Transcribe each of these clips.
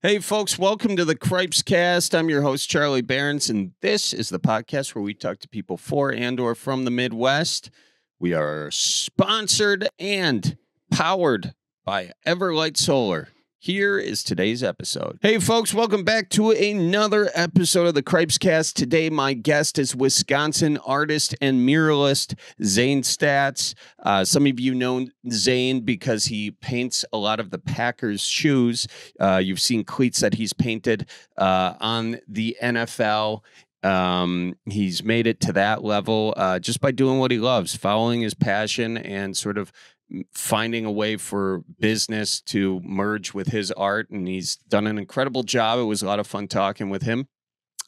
Hey, folks, welcome to the Cripes Cast. I'm your host, Charlie Berens, and this is the podcast where we talk to people for and or from the Midwest. We are sponsored and powered by Everlight Solar. Here is today's episode. Hey, folks, welcome back to another episode of the Cripes Cast. Today, my guest is Wisconsin artist and muralist Zane Statz. Uh, some of you know Zane because he paints a lot of the Packers' shoes. Uh, you've seen cleats that he's painted uh, on the NFL. Um, he's made it to that level uh, just by doing what he loves, following his passion, and sort of finding a way for business to merge with his art and he's done an incredible job it was a lot of fun talking with him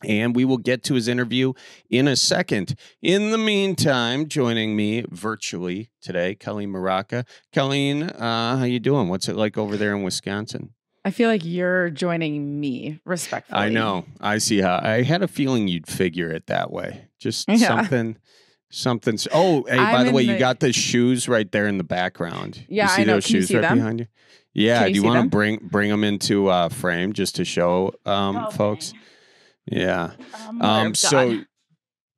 and we will get to his interview in a second. In the meantime, joining me virtually today, Colleen Maraca. Colleen, uh, how you doing? What's it like over there in Wisconsin? I feel like you're joining me respectfully. I know. I see how. I had a feeling you'd figure it that way. Just Yeah. something, something. Oh, hey, by I'm the way, in you got the shoes right there in the background. Yeah, you see I know. those Can you shoes see right them? behind you. Yeah. Can Do you you want to bring bring them into uh, frame just to show um, folks? Yeah. Um, Um, so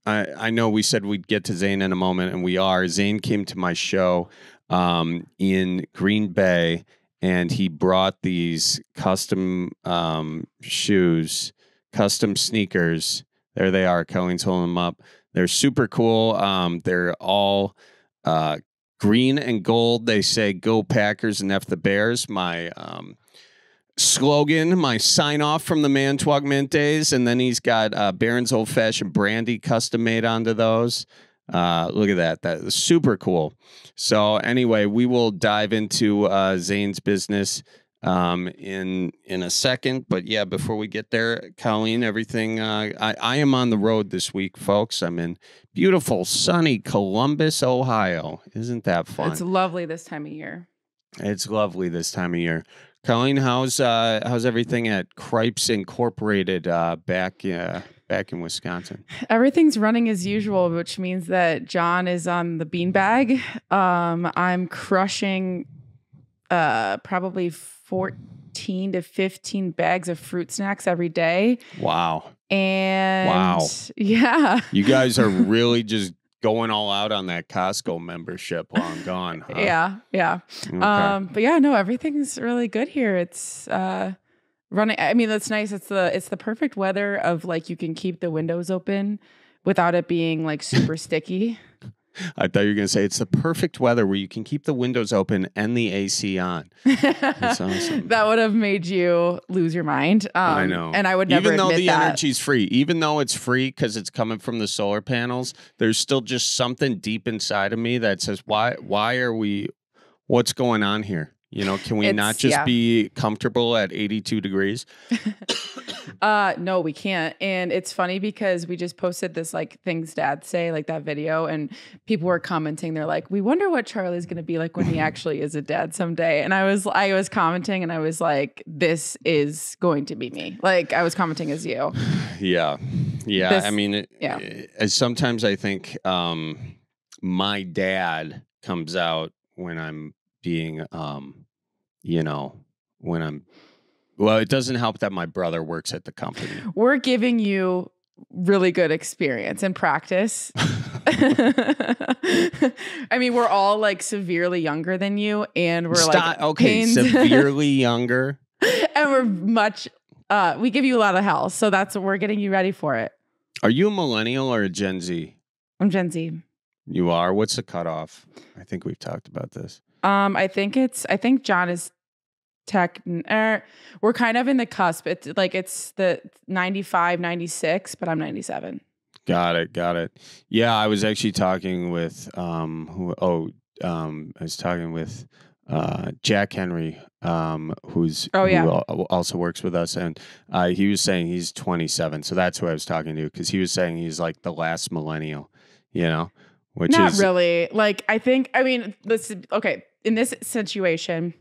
I, I know we said we'd get to Zane in a moment, and we are. Zane came to my show um, in Green Bay, and he brought these custom um, shoes, custom sneakers. There they are. Colleen's holding them up. They're super cool. Um, they're all uh, green and gold. They say "Go Packers" and "F the Bears." My um, slogan, my sign off from the Manitowoc Minute days, and then he's got uh, Old Fashioned Brandy custom made onto those. Uh, look at that. That is super cool. So anyway, we will dive into uh, Zane's business um, in in a second. But yeah, before we get there, Colleen, everything. Uh, I I am on the road this week, folks. I'm in beautiful, sunny Columbus, Ohio. Isn't that fun? it's lovely this time of year. It's lovely this time of year. Colleen, how's uh how's everything at Cripes Incorporated uh back uh back in Wisconsin? Everything's running as usual, which means that John is on the beanbag. Um, I'm crushing uh, probably 14 to 15 bags of fruit snacks every day. Wow. And Wow. yeah. You guys are really just going all out on that Costco membership while I'm gone. Huh? Yeah. Yeah. Okay. Um, but yeah, no, everything's really good here. It's uh running I mean, that's nice. It's the it's the perfect weather of like you can keep the windows open without it being like super sticky. I thought you were gonna say it's the perfect weather where you can keep the windows open and the AC on. awesome. That would have made you lose your mind. Um, I know. And I would never Even though the that. energy's free, even though it's free because it's coming from the solar panels, there's still just something deep inside of me that says, "Why? Why are we? What's going on here? You know, can we not just yeah. be comfortable at 82 degrees?" Uh no, we can't. And it's funny because we just posted this like things dads say, like that video, and people were commenting, they're like, We wonder what Charlie's gonna be like when he actually is a dad someday. And I was I was commenting and I was like, This is going to be me. Like I was commenting as you. Yeah, yeah. I mean, it, yeah. eh, sometimes I think um, my dad comes out when I'm being, um, you know, when I'm. Well, it doesn't help that my brother works at the company. We're giving you really good experience and practice. I mean, we're all like severely younger than you, and we're Stop- like okay, pains- severely younger. and we're much. Uh, we give you a lot of hell, so that's we're getting you ready for it. Are you a millennial or a Gen Z? I'm Gen Z. You are. What's the cutoff? I think we've talked about this. Um, I think it's. I think John is tech. Er, we're kind of in the cusp. It's like it's the 95, 96, but I'm 97. Got it. Got it. Yeah, I was actually talking with um who oh um I was talking with uh Jack Henry um who's Oh, yeah. who also works with us and uh he was saying he's 27 so that's who I was talking to cuz he was saying he's like the last millennial you know which Not is really. Like I think. I mean, this. Okay, in this situation,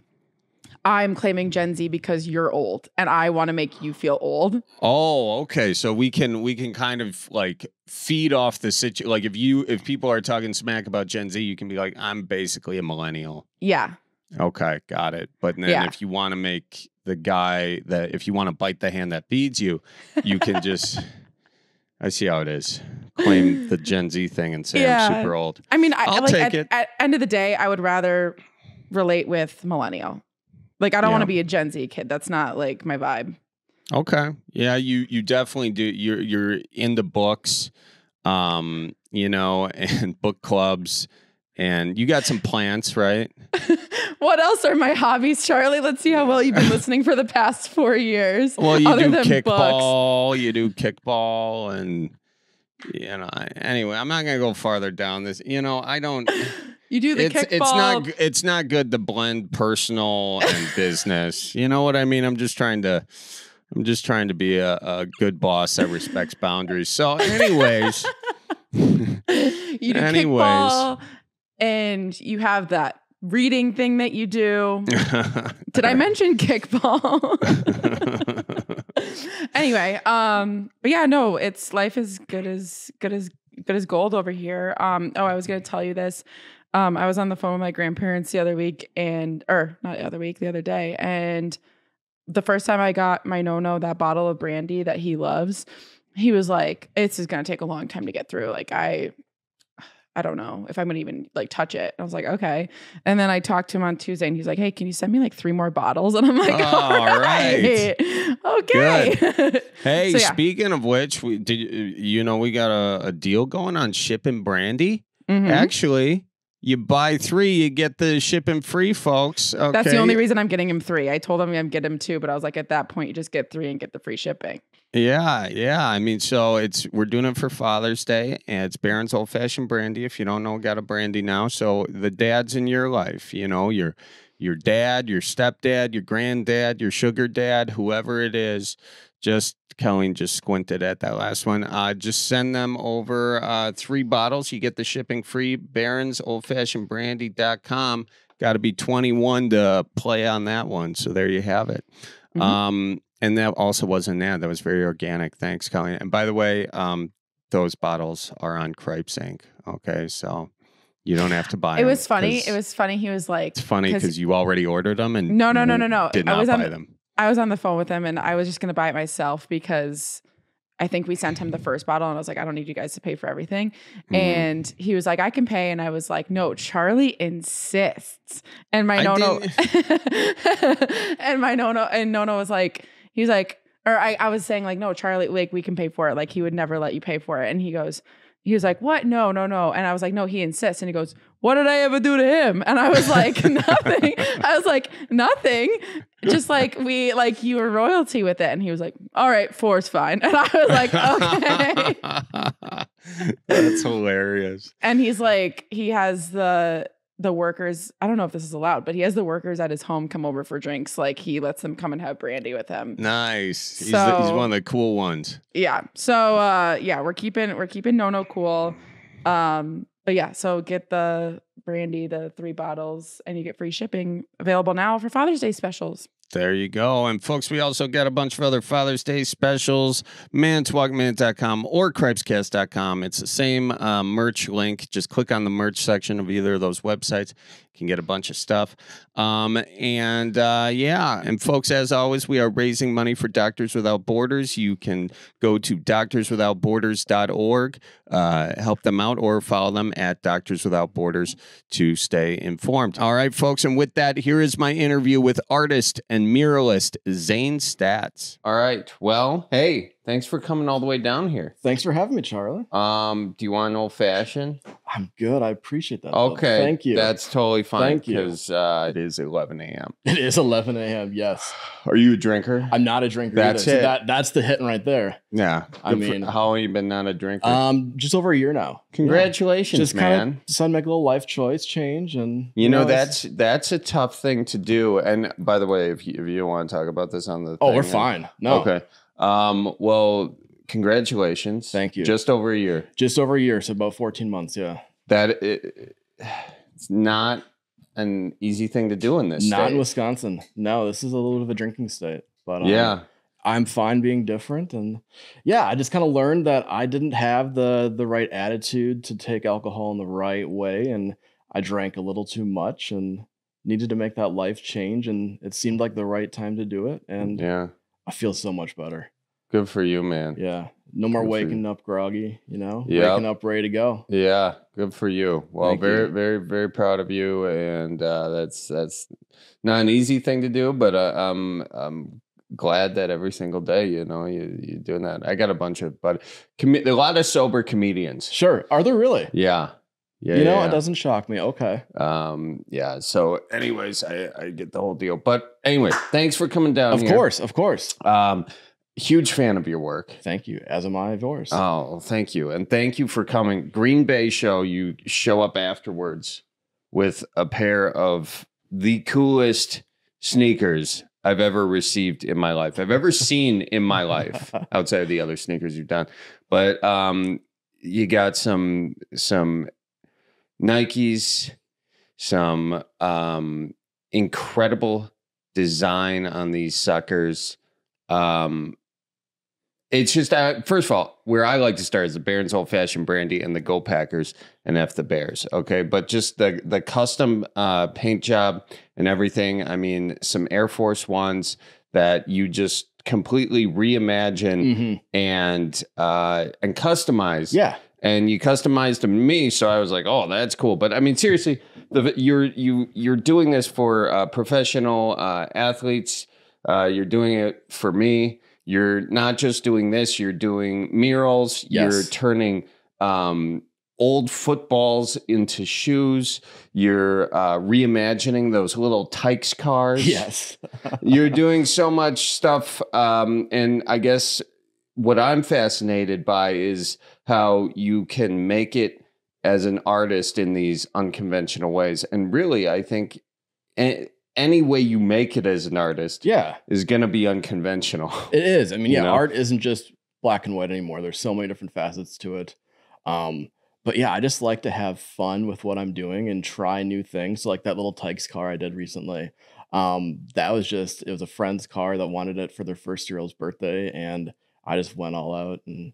I'm claiming Gen Z because you're old, and I want to make you feel old. Oh, okay. So we can we can kind of like feed off the situ like if you if people are talking smack about Gen Z, you can be like, I'm basically a millennial. Yeah. Okay, got it. But then Yeah. if you want to make the guy that if you want to bite the hand that feeds you, you can just I see how it is. Claim the Gen Z thing and say Yeah. I'm super old. I mean, I, I'll like take at, it. at end of the day, I would rather relate with millennial. Like I don't want to be a Gen Z kid. That's not like my vibe. Okay. Yeah, you you definitely do you're you're into books, um, you know, and book clubs and you got some plants, right? what else are my hobbies, Charlie? Let's see how well you've been listening for the past four years. Well, you other do kickball, you do kickball and you know, anyway, I'm not going to go farther down this. You know, I don't You do the it's kickball. it's not it's not good to blend personal and business. You know what I mean? I'm just trying to I'm just trying to be a, a good boss that respects boundaries. So, anyways, you do Anyways. kickball, and you have that reading thing that you do. Did I mention kickball? anyway, um, but yeah, no, it's life is good as good as good as gold over here. Um, oh, I was gonna tell you this. Um, I was on the phone with my grandparents the other week, and or not the other week, the other day, and the first time I got my no no that bottle of brandy that he loves, he was like, "It's just gonna take a long time to get through." Like I. I don't know if I'm gonna even like touch it. I was like, okay. And then I talked to him on Tuesday and he's like, hey, can you send me like three more bottles? And I'm like, All all right. right. Okay. hey, So, yeah. speaking of which, we did you- know we got a, a deal going on shipping brandy? Mhm. Actually, you buy three, you get the shipping free, folks. Okay. That's the only reason I'm getting him three. I told him I'm getting him two, but I was like, at that point, you just get three and get the free shipping. Yeah, yeah. I mean, so it's we're doing it for Father's Day, and it's Barron's Old Fashioned Brandy. If you don't know, got a brandy now. So the dads in your life, you know, your your dad, your stepdad, your granddad, your sugar dad, whoever it is, just Colleen just squinted at that last one. Uh, just send them over uh, three bottles. You get the shipping free. Barron's Old Fashioned Brandy.com. Got to be 21 to play on that one. So there you have it. Mhm. Um, and that also wasn't ad. That was very organic. Thanks, Colleen. And by the way, um, those bottles are on Cripes Inc. Okay, so you don't have to buy. It was funny. It was funny. He was like, It's funny 'cause- because you already ordered them and No, no, no, no, no. Did I not was buy the- them. I was on the phone with him and I was just going to buy it myself because I think we sent him the first bottle and I was like, I don't need you guys to pay for everything. Mhm. And he was like, I can pay. And I was like, no, Charlie insists. And my I no no, and my no no, and no no was like, he was like, or I, I was saying like, no, Charlie, like we can pay for it. Like he would never let you pay for it. And he goes, he was like, what? No, no, no. And I was like, no, he insists. And he goes, what did I ever do to him? And I was like, nothing. I was like, nothing. Just like we, like you were royalty with it. And he was like, all right, four's fine. And I was like, okay. That's hilarious. and he's like, he has the, the workers, I don't know if this is allowed, but he has the workers at his home come over for drinks. Like he lets them come and have brandy with him. Nice. He's, the, he's one of the cool ones. Yeah. So uh yeah, we're keeping we're keeping Nono cool. Um but yeah, so get the brandy, the three bottles, and you get free shipping available now for Father's Day specials. There you go. And folks, we also got a bunch of other Father's Day specials, manitowocminute.com or cripescast.com. It's the same uh, merch link. Just click on the merch section of either of those websites. You can get a bunch of stuff. Um, and uh, yeah, and folks, as always, we are raising money for Doctors Without Borders. You can go to doctorswithoutborders.org, uh, help them out, or follow them at Doctors Without Borders to stay informed. All right, folks, and with that, here is my interview with artist and muralist Zane Statz. All right, well, hey, thanks for coming all the way down here. Thanks for having me, Charlie. Um, do you want an old fashioned? I'm good. I appreciate that. Okay, Thank you. That's totally fine. Thank you. because uh, it is 11 a.m. it is 11 a.m. Yes. Are you a drinker? I'm not a drinker. That's either, it. So that that's the hitting right there. yeah, I mean- how long have you been not a drinker? Um, just over a year now. Congratulations, Just man. kind of make a little life choice change, and You know it's- that's that's a tough thing to do. And by the way, if you, if you want to talk about this on the Oh, thing, we're fine. No, Okay. Um. Well, congratulations. Thank you. Just over a year. just over a year, so about 14 months. Yeah, That it, it's not an easy thing to do in this. not state. in Wisconsin. No, this is a little bit of a drinking state, but um, Yeah. I'm fine being different, and yeah, I just kind of learned that I didn't have the the right attitude to take alcohol in the right way, and I drank a little too much, and needed to make that life change, and it seemed like the right time to do it. And Yeah. I feel so much better. Good for you, man. Yeah, no more Good waking up groggy. You know, waking up ready to go. Yeah, good for you. Well, Thank very, you. very, very proud of you, and uh, that's that's not an easy thing to do, but uh, I'm I'm glad that every single day, you know, you you're doing that. I got a bunch of, but com- a lot of sober comedians. Sure. Are there really? Yeah, yeah, you know, yeah, it doesn't shock me. Okay. Um, yeah. So, anyways, I I get the whole deal, but anyway, thanks for coming down. Of here. course. Of course. Um, huge fan of your work. Thank you. As am I of yours. Oh, thank you. And thank you for coming. Green Bay show, you show up afterwards with a pair of the coolest sneakers I've ever received in my life. I've ever seen in my life outside of the other sneakers you've done. But um you got some some Nikes, some um incredible design on these suckers. Um it's just uh, first of all, where I like to start is the Berens Old Fashioned Brandy and the Go Packers and F the Bears. Okay, but just the the custom uh, paint job and everything. I mean, some Air Force ones that you just completely reimagine Mhm. and uh, and customize. Yeah. And you customized them to me, so I was like, oh, that's cool. But I mean, seriously, the you're you you're doing this for uh, professional uh, athletes. Uh, you're doing it for me. You're not just doing this. You're doing murals. Yes. You're turning um, old footballs into shoes. You're uh, reimagining those Little Tikes cars. Yes. You're doing so much stuff. Um, and I guess what I'm fascinated by is how you can make it as an artist in these unconventional ways. And really, I think any way you make it as an artist yeah. is going to be unconventional. It is. I mean, You yeah, know? art isn't just black and white anymore. There's so many different facets to it. Um, but yeah, I just like to have fun with what I'm doing and try new things. So like that Little Tikes car I did recently. Um, that was just it was a friend's car that wanted it for their first year old's birthday, and I just went all out and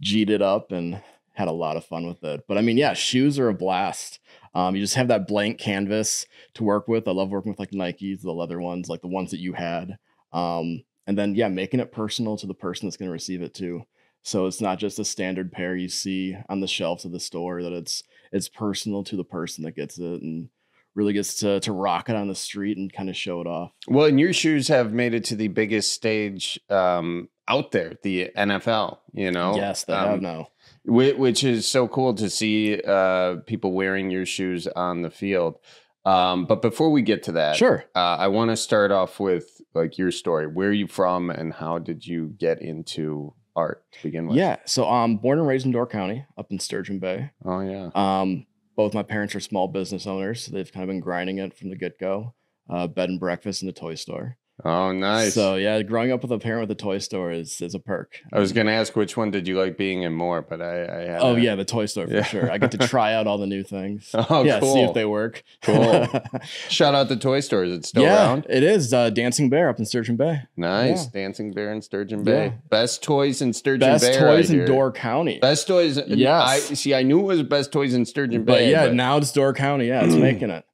G'd it up and had a lot of fun with it. But I mean, yeah, shoes are a blast. Um, you just have that blank canvas to work with. I love working with like Nikes, the leather ones, like the ones that you had. Um, and then yeah, making it personal to the person that's going to receive it too. So it's not just a standard pair you see on the shelves of the store. That it's it's personal to the person that gets it and really gets to to rock it on the street and kind of show it off. well, and your shoes have made it to the biggest stage um, out there, the NFL, you know? yes, they Um, have now. Whi- which is so cool to see uh, people wearing your shoes on the field. Um, but before we get to that, Sure. uh, I want to start off with like your story. Where are you from, and how did you get into art to begin with? Yeah. So um born and raised in Door County, up in Sturgeon Bay. Oh yeah. Um, both my parents are small business owners. So they've kind of been grinding it from the get go. Uh, bed and breakfast in the toy store. Oh nice. So yeah, growing up with a parent with a toy store is is a perk. I was gonna ask which one did you like being in more, but I, I had. Oh a- yeah, the toy store for Yeah. sure. I get to try out all the new things. Oh yeah, cool. see if they work. Cool. Shout out the toy store. Is it still yeah, around? it is uh, Dancing Bear up in Sturgeon Bay. Nice. Yeah. Dancing Bear in Sturgeon Bay. Yeah. Best toys in Sturgeon Best Bay. toys right in. Door County. Best toys. Yeah. I see. I knew it was best toys in Sturgeon but Bay. yeah, but now it's Door County. Yeah, it's making it.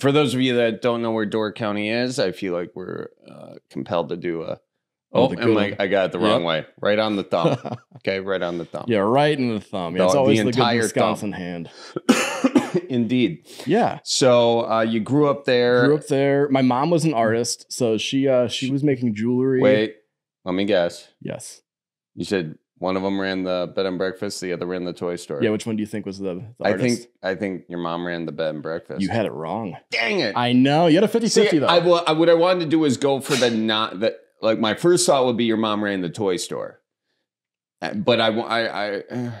For those of you that don't know where Door County is, I feel like we're uh, compelled to do a. Oh, Oh, and like. I got it the wrong Yep. way. Right on the thumb. okay, right on the thumb. yeah, right in the thumb. Yeah, it's The- always the the, good entire Wisconsin hand. Indeed. Yeah. So uh, you grew up there. Grew up there. My mom was an artist, so she uh she was making jewelry. Wait, let me guess. Yes. You said one of them ran the bed and breakfast, the other ran the toy store. Yeah, which one do you think was the, the I artist? think I think your mom ran the bed and breakfast. you had it wrong. dang it. I know. You had a 50-50 though. I, wa- I- what I wanted to do is go for the not that like my first thought would be your mom ran the toy store, Uh, but I I I,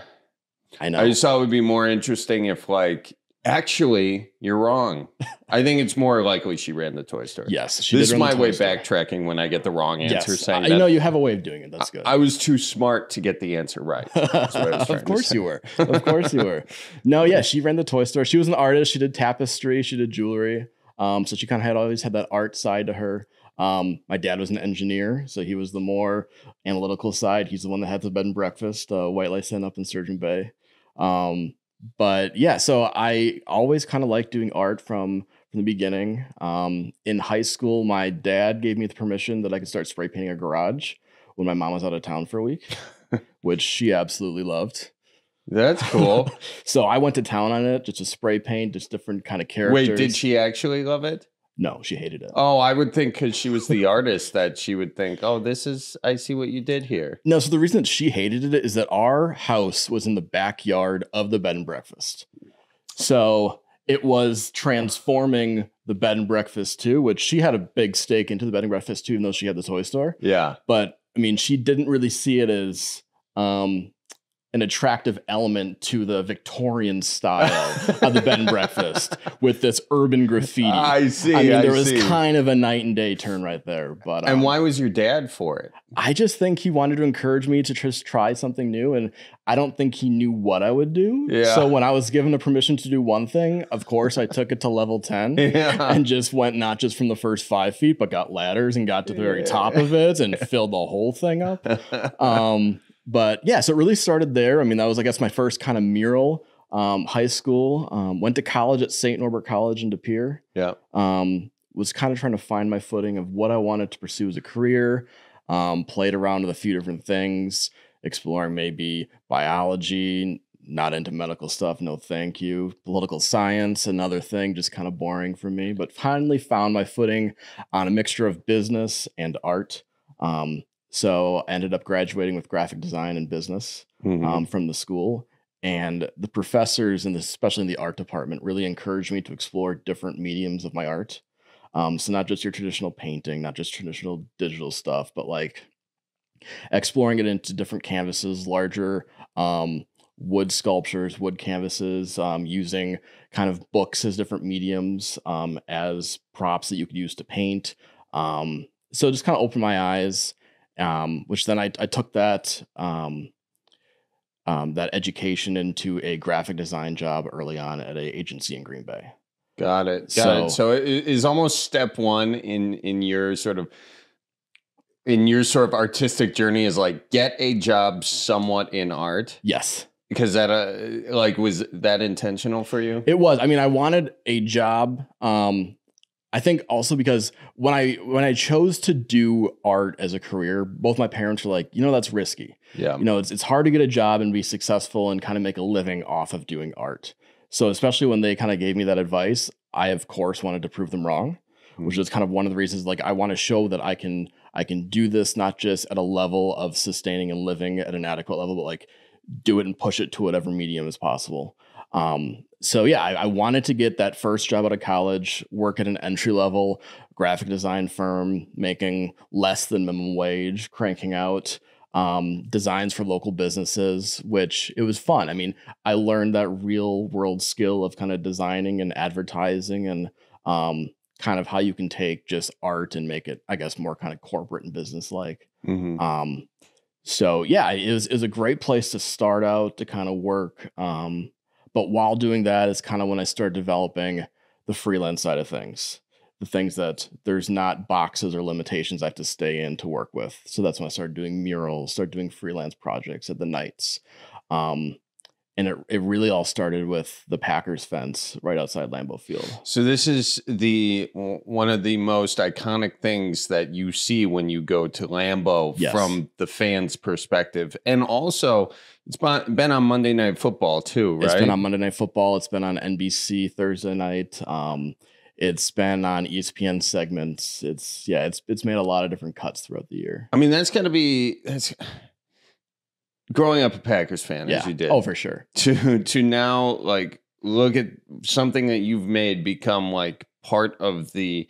I know. I just thought it would be more interesting if like actually you're wrong. I think it's more likely she ran the toy store. yes. She this is my way store. backtracking when I get the wrong answer. Yes. Saying I, that know you have a way of doing it. That's good. I was too smart to get the answer right. what I was trying of course you were. Of course you were. No, yeah, she ran the toy store. She was an artist. She did tapestry. She did jewelry. Um, so she kind of had always had that art side to her. Um, my dad was an engineer, so he was the more analytical side. He's the one that had the bed and breakfast, uh, White Lace Inn up in Sturgeon Bay. Um, but yeah, so I always kind of liked doing art from from the beginning. Um, in high school, my dad gave me the permission that I could start spray painting a garage when my mom was out of town for a week, which she absolutely loved. That's cool. So I went to town on it, just to spray paint, just different kind of characters. Wait, did she actually love it? No, she hated it. Oh, I would think because she was the artist that she would think, oh, this is, I see what you did here. No, so the reason that she hated it is that our house was in the backyard of the bed and breakfast. So it was transforming the bed and breakfast too, which she had a big stake into the bed and breakfast too, even though she had the toy store. Yeah. But I mean, she didn't really see it as um, an attractive element to the Victorian style of the bed and breakfast with this urban graffiti. I see. I mean, there was kind of a night and day turn right there. But and um, why was your dad for it? I just think he wanted to encourage me to just try something new, and I don't think he knew what I would do. Yeah. So when I was given the permission to do one thing, of course I took it to level ten. Yeah. And just went not just from the first five feet, but got ladders and got to the very top of it and filled the whole thing up. Um, but yeah, so it really started there. I mean, that was, I guess, my first kind of mural. Um, high school, um, went to college at St. Norbert College in De Pere yeah. um, was kind of trying to find my footing of what I wanted to pursue as a career. Um, played around with a few different things, exploring maybe biology, not into medical stuff, no thank you. Political science, another thing, just kind of boring for me. But finally found my footing on a mixture of business and art. Um, so I ended up graduating with graphic design and business Mhm. um, from the school. And the professors, and especially in the art department, really encouraged me to explore different mediums of my art. Um, so not just your traditional painting, not just traditional digital stuff, but like exploring it into different canvases, larger um, wood sculptures, wood canvases, um, using kind of books as different mediums um, as props that you could use to paint. Um, so just kind of opened my eyes, um, which then I, I took that um, um, that education into a graphic design job early on at a agency in Green Bay. Got it. Got So- it. So it is almost step one in in your sort of in your sort of artistic journey is like get a job somewhat in art Yes, because that uh, like was that intentional for you? it was. I mean, I wanted a job. Um, I think also because when I when I chose to do art as a career, both my parents were like, you know, that's risky. Yeah. you know, it's it's hard to get a job and be successful and kind of make a living off of doing art. So especially when they kind of gave me that advice, I of course wanted to prove them wrong, which hmm. is kind of one of the reasons like I want to show that I can I can do this not just at a level of sustaining and living at an adequate level, but like do it and push it to whatever medium is possible. Um, so yeah, I, I wanted to get that first job out of college, work at an entry level graphic design firm, making less than minimum wage, cranking out um, designs for local businesses, which it was fun. I mean, I learned that real world skill of kind of designing and advertising and um, kind of how you can take just art and make it, I guess, more kind of corporate and business like. Mhm. Um, so yeah, it was, it was a great place to start out to kind of work. Um, but while doing that is kind of when I started developing the freelance side of things, the things that there's not boxes or limitations I have to stay in to work with. So that's when I started doing murals, started doing freelance projects at the nights. Um, and it, it really all started with the Packers fence right outside Lambeau Field. So this is the one of the most iconic things that you see when you go to Lambeau Yes. from the fans' perspective, and also it's been on Monday Night Football too, right? It's been on Monday Night Football. It's been on NBC Thursday night. Um, it's been on ESPN segments. It's yeah, it's it's made a lot of different cuts throughout the year. I mean, that's gonna be that's growing up a Packers fan Yeah. as you did. Oh, for sure. to to now like look at something that you've made become like part of the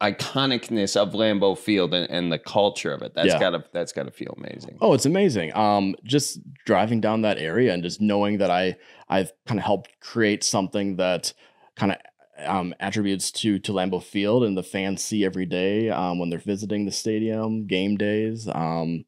iconicness of Lambeau Field and, and the culture of it. That's Yeah. gotta that's gotta feel amazing. Oh, it's amazing. Um, just driving down that area and just knowing that I I've kind of helped create something that kind of um, attributes to to Lambeau Field and the fans see every day um, when they're visiting the stadium, game days. Um,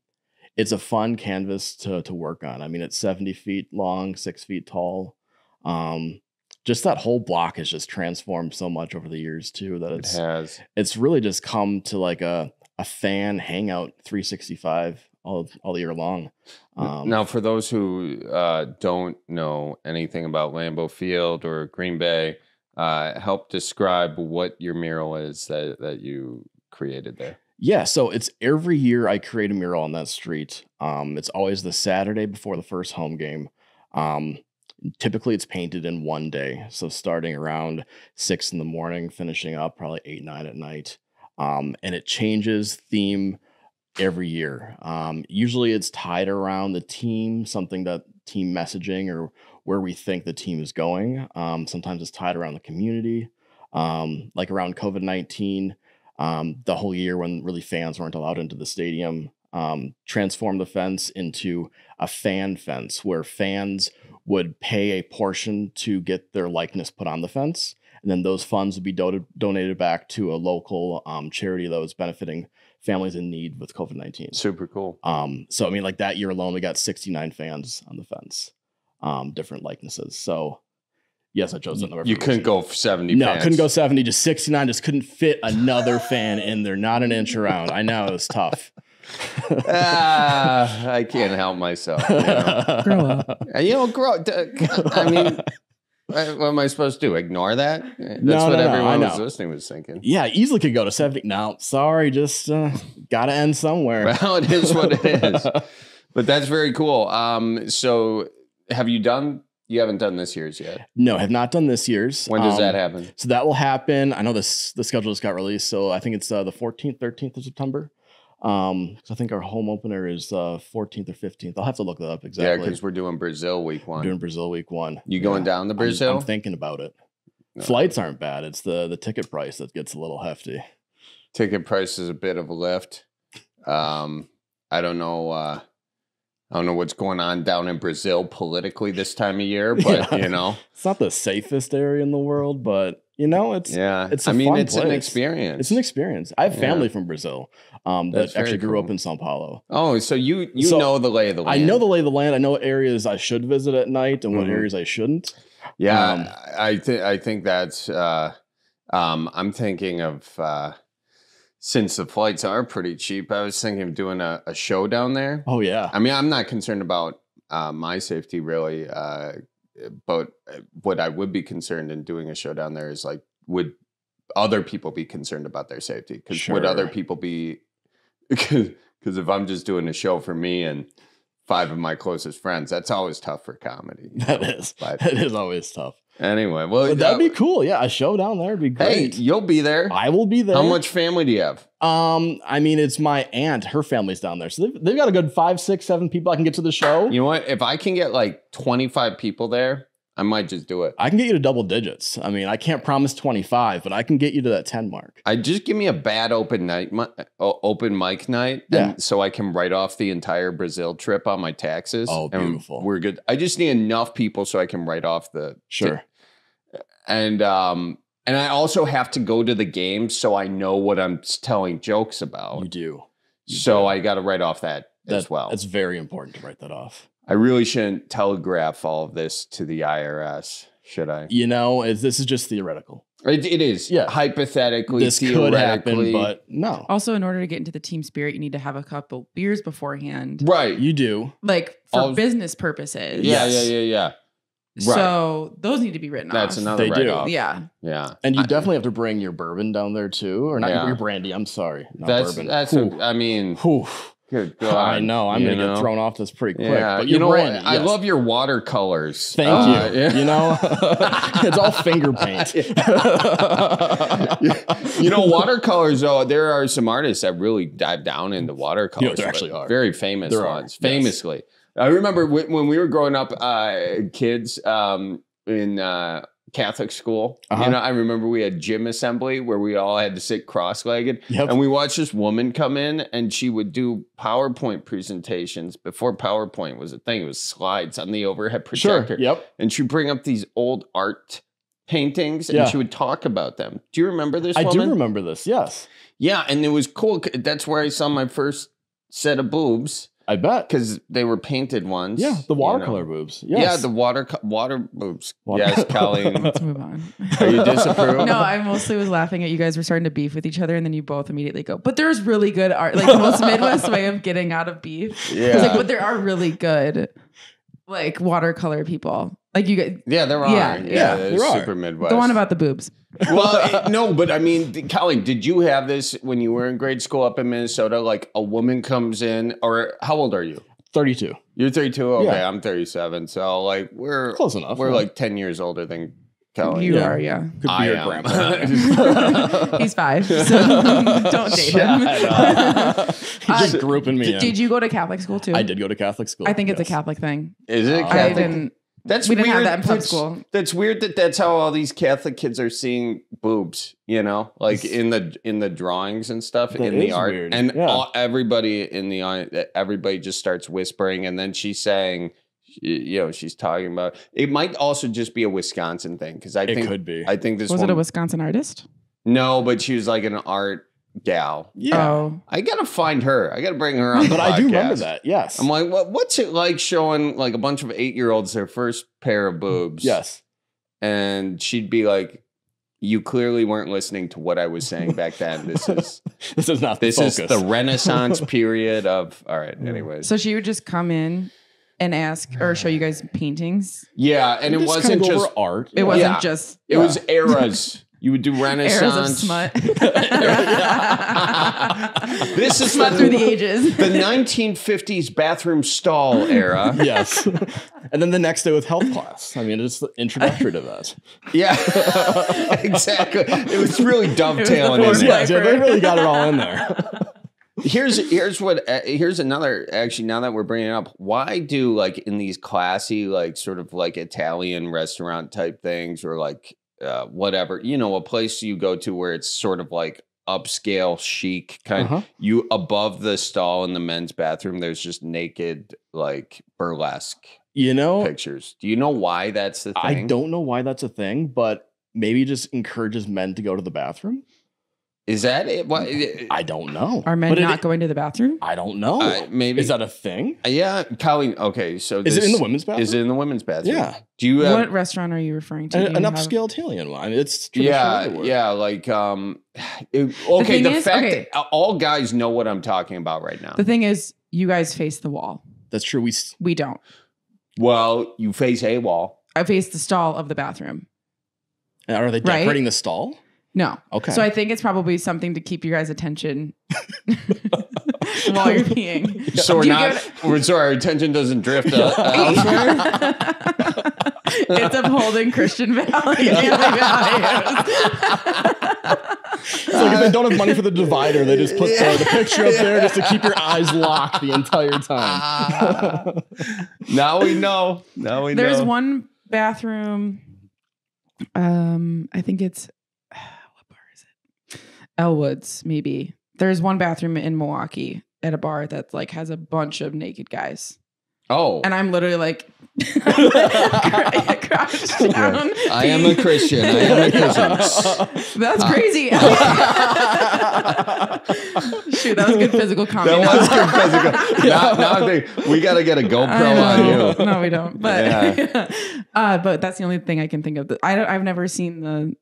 it's a fun canvas to to work on. I mean, it's seventy feet long, six feet tall. Um, just that whole block has just transformed so much over the years too. That It it's has. it's really just come to like a a fan hangout 365 all all year long. Um, now, for those who uh, don't know anything about Lambeau Field or Green Bay, uh, help describe what your mural is that that you created there. Yeah, so it's every year I create a mural on that street. Um, it's always the Saturday before the first home game. Um, typically, it's painted in one day. So starting around six in the morning, finishing up probably eight nine at night. Um, and it changes theme every year. Um, usually, it's tied around the team, something that team messaging or where we think the team is going. Um, sometimes it's tied around the community, um, like around COVID nineteen um, the whole year when really fans weren't allowed into the stadium. Um, transform the fence into a fan fence where fans would pay a portion to get their likeness put on the fence. And then those funds would be do- donated back to a local um, charity that was benefiting families in need with COVID 19. Super cool. Um, so, I mean, like that year alone, we got 69 fans on the fence, um, different likenesses. So, yes, I chose that number. You couldn't go seventy. No, fans. couldn't go 70, just 69. Just couldn't fit another fan in there, not an inch around. I know it was tough. Ah, I can't help myself. You know, Grow up. You know grow. I mean, what am I supposed to do? Ignore that? That's No, what no, no, everyone I was listening was thinking. yeah, easily could go to 70. No, sorry, just uh, got to end somewhere. Well, it is what it is. But that's very cool. Um, so have you done? You haven't done this year's yet. no, have not done this year's. When does Um, that happen? So that will happen. I know this the schedule just got released, so I think it's uh, the 14th, 13th of September. Um, I think our home opener is uh 14th or 15th. I'll have to look that up exactly. Yeah, because we're doing Brazil week We're one. doing Brazil week one. you going Yeah. down to I'm- Brazil? I'm, thinking about it. No. Flights aren't bad. It's the the ticket price that gets a little hefty. Ticket price is a bit of a lift. Um, I don't know. Uh, I don't know what's going on down in Brazil politically this time of year, but Yeah. you know, It's not the safest area in the world, but you know, it's yeah. it's I mean, fun it's an experience. it's an experience. I have Yeah. family from Brazil um, that actually grew up in Sao Paulo. Oh, so you you So, know the lay of the land. I know the lay of the land. I know what areas I should visit at night and what Mhm. areas I shouldn't. Yeah, Um, I think I think that's. Uh, um, I'm thinking of uh, since the flights are pretty cheap. I was thinking of doing a, a show down there. Oh yeah, I mean, I'm not concerned about uh, my safety really, uh, Eh, but eh, what I would be concerned in doing a show down there is like, would other people be concerned about their safety? Because would other people be? Because if I'm just doing a show for me and five of my closest friends, that's always tough for comedy. you that know? is But that is always tough. Anyway, well, But that'd uh, be cool. Yeah, a show down there would be great. Hey, you'll be there. I will be there. How much family do you have? Um, I mean, it's my aunt. Her family's down there, so they've, they've got a good five, six, seven people I can get to the show. You know what? If I can get like 25 people there, I might just do it. I can get you to double digits. I mean, I can't promise twenty five, but I can get you to that ten mark. I just give me a bad open night, mi- open mic night, Yeah. and so I can write off the entire Brazil trip on my taxes. Oh, and beautiful. We're good. I just need enough people so I can write off the Sure. and um and I also have to go to the game so I know what I'm telling jokes about. You do. you so do. I got to write off that, That- as well. It's very important to write that off. I really shouldn't telegraph all of this to the IRS, should I? You know, this is just theoretical. It, it is. Yeah. Hypothetically, This could happen, but no, Also, in order to get into the team spirit, you need to have a couple beers beforehand, right. you do. like for All- business purposes. yeah, Yes. yeah, yeah, yeah. Right. So those need to be written That's off. another They do. write-off. Yeah. Yeah. And you I- definitely have to bring your bourbon down there too, or not Yeah. your brandy. I'm sorry, not That's bourbon. that's. Whew. A, I mean, Whew. Good God. I know. I'm gonna get thrown off this pretty quick. Yeah, but you know what? I love your watercolors. Thank Uh, you. yeah. You know, it's all finger paint. you know, watercolors. Though there are some artists that really dive down into watercolors. there actually are. very famous There are, ones. yes. Famously, I remember when we were growing up, uh, kids um, in uh, Catholic school. Uh-huh. You know, I remember we had gym assembly where we all had to sit cross-legged, Yep. and we watched this woman come in, and she would do PowerPoint presentations before PowerPoint was a thing. It was slides on the overhead Sure. projector Yep. and she'd bring up these old art paintings and Yeah. she would talk about them. Do you remember this I do woman? remember this. Yes, Yeah, and it was cool. That's where I saw my first set of boobs I bet. because they were painted ones. Yeah, the you watercolor know. boobs. Yeah, the water water boobs. Water- Yes, Colleen. Let's move on. Are you disapprove? no, I mostly was laughing at you guys were starting to beef with each other, and then you both immediately go, "But there's really good art." Like the most Midwest way of getting out of beef. Yeah. like, "But there are really good, like watercolor people. Like you get Yeah, there are. Yeah, Yeah, yeah, there's there are. super Midwest. the one about the boobs. well, it- no, but I mean, d- Colleen, did you have this when you were in grade school up in Minnesota? Like a woman comes in, or how old are you? 32. You're 32. Okay, Yeah. I'm 37. So like we're Close enough. we're yeah. like 10 years older than Colleen. You yeah. are, yeah. could be I your am. grandpa. He's five, so don't date him. Shut up. He's just Uh, grouping me in. Did you go to Catholic school too? I did go to Catholic school. I think it's a. Catholic thing. Is it? I I Catholic? didn't. That's we didn't have weird. that in pub that's, school. That's weird that that's how all these Catholic kids are seeing boobs. You know, like in the in the drawings and stuff That in the art, weird. and Yeah. all, everybody in the au- everybody just starts whispering, and then she's saying, you know, she's talking about. It might also just be a Wisconsin thing because I It think could be. I think this Was one, it a Wisconsin artist? no, but she was like an art gal. yeah. Oh, I gotta find her. I gotta bring her on. The but I do remember that. Yes. I'm like, what, what's it like showing like a bunch of eight year olds their first pair of boobs? yes. And she'd be like, You clearly weren't listening to what I was saying back then. This is This is not the this is the Renaissance period of all right, mm. anyways. so she would just come in and ask or show you guys paintings. yeah, and it wasn't kinda just art. It wasn't Yeah. just it was eras. You would do eras of Renaissance. smut. This is smut the- through the ages. The 1950s bathroom stall era. yes. and then the next day with health class. I mean, it's the introductory to that. Yeah, exactly. It was really dovetailing in there. Yeah, they really got it all in there. Here's here's what uh, here's another actually now that we're bringing it up why do like in these classy like sort of like Italian restaurant type things or like uh, whatever you know a place you go to where it's sort of like upscale chic kind Uh-huh. you above the stall in the men's bathroom there's just naked like burlesque You know, pictures do you know why that's the thing I don't know why that's a thing, but maybe just encourages men to go to the bathroom. Is that it what I don't know. Are men But it- not going to the bathroom? I don't know. uh, maybe is that a thing? yeah Colleen okay so Is it in the women's bathroom? is it in the women's bathroom Yeah. do you have what restaurant are you referring to? an, Do an you have- upscale Italian one? It's yeah everywhere. yeah like um it- okay thing the, is- fact okay. that all guys know what i'm talking about right now The thing is, you guys face the wall. That's true. We We don't. well you face a wall I face the stall of the bathroom. are they Right? decorating the stall? No. Okay. So I think it's probably something to keep your guys' attention while you're peeing. so we're not get- so our attention doesn't drift uh, elsewhere it's upholding Christian values. family values. It's like if they don't have money for the divider, they just put the, the picture up there just to keep your eyes locked the entire time. now we know now we There's know There's one bathroom. Um, I think it's what bar is it? Elwoods, maybe. There's one bathroom in Milwaukee at a bar that like has a bunch of naked guys, oh and I'm literally like crouched down. i am a christian i am a christian That's crazy. Shoot, that was good physical comedy. that was good physical now, now I think we got to get a gopro on you No, we don't. But Yeah. uh, but that's the only thing I can think of. I don't, I've never seen the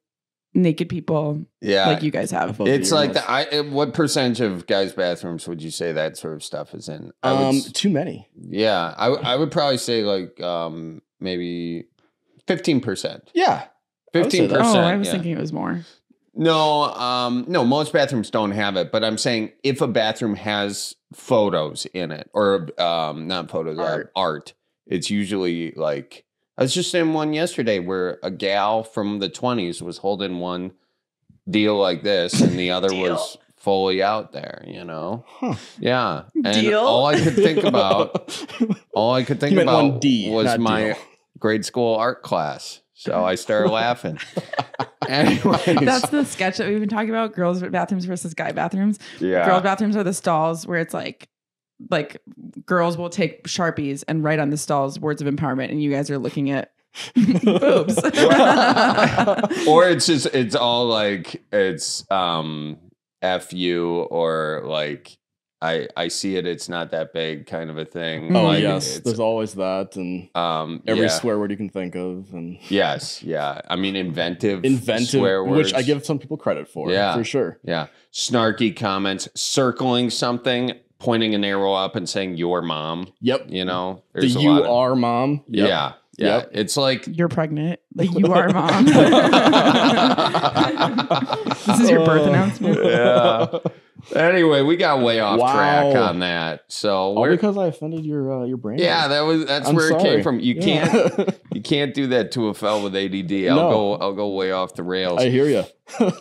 naked people yeah like you guys have. It's like the, I, uh, what percentage of guys' bathrooms would you say that sort of stuff is in? I would Um, s- too many. yeah, I, I would probably say like um, maybe fifteen percent. Yeah. 15% Oh, I was thinking it was more. No, um, no, most bathrooms don't have it, but I'm saying if a bathroom has photos in it or um, not photos, art. Art. art, it's usually like I was just in one yesterday where a gal from the 20s was holding one deal like this and the other was fully out there, you know? Huh. Yeah. And Deal? all I could think about, all I could think about D, was my deal. grade school art class. So I started laughing. Anyways, That's the sketch that we've been talking about: girls' bathrooms versus guy bathrooms. yeah. Girl bathrooms are the stalls where it's like, like girls will take sharpies and write on the stalls words of empowerment, and you guys are looking at boobs. or it's just it's all like it's um f you or like I I see it. It's not that big, kind of a thing. Oh Like, yes, there's always that, and um every yeah. swear word you can think of, and Yes, yeah. I mean, inventive, inventive, swear words, which I give some people credit for. Yeah. for sure. Yeah, snarky comments, circling something pointing an arrow up and saying your mom. Yep. You know, The a you lot of- are mom. Yep. Yeah, yeah. Yep. It's like You're pregnant. Like you are, mom. this is your birth Uh, announcement. yeah. Anyway, we got way off track on that. So All because I offended your uh, your brain. yeah, that was that's I'm where it came from. You Yeah. can't you can't do that to a fella with ADD. I'll No. go I'll go way off the rails. I hear you.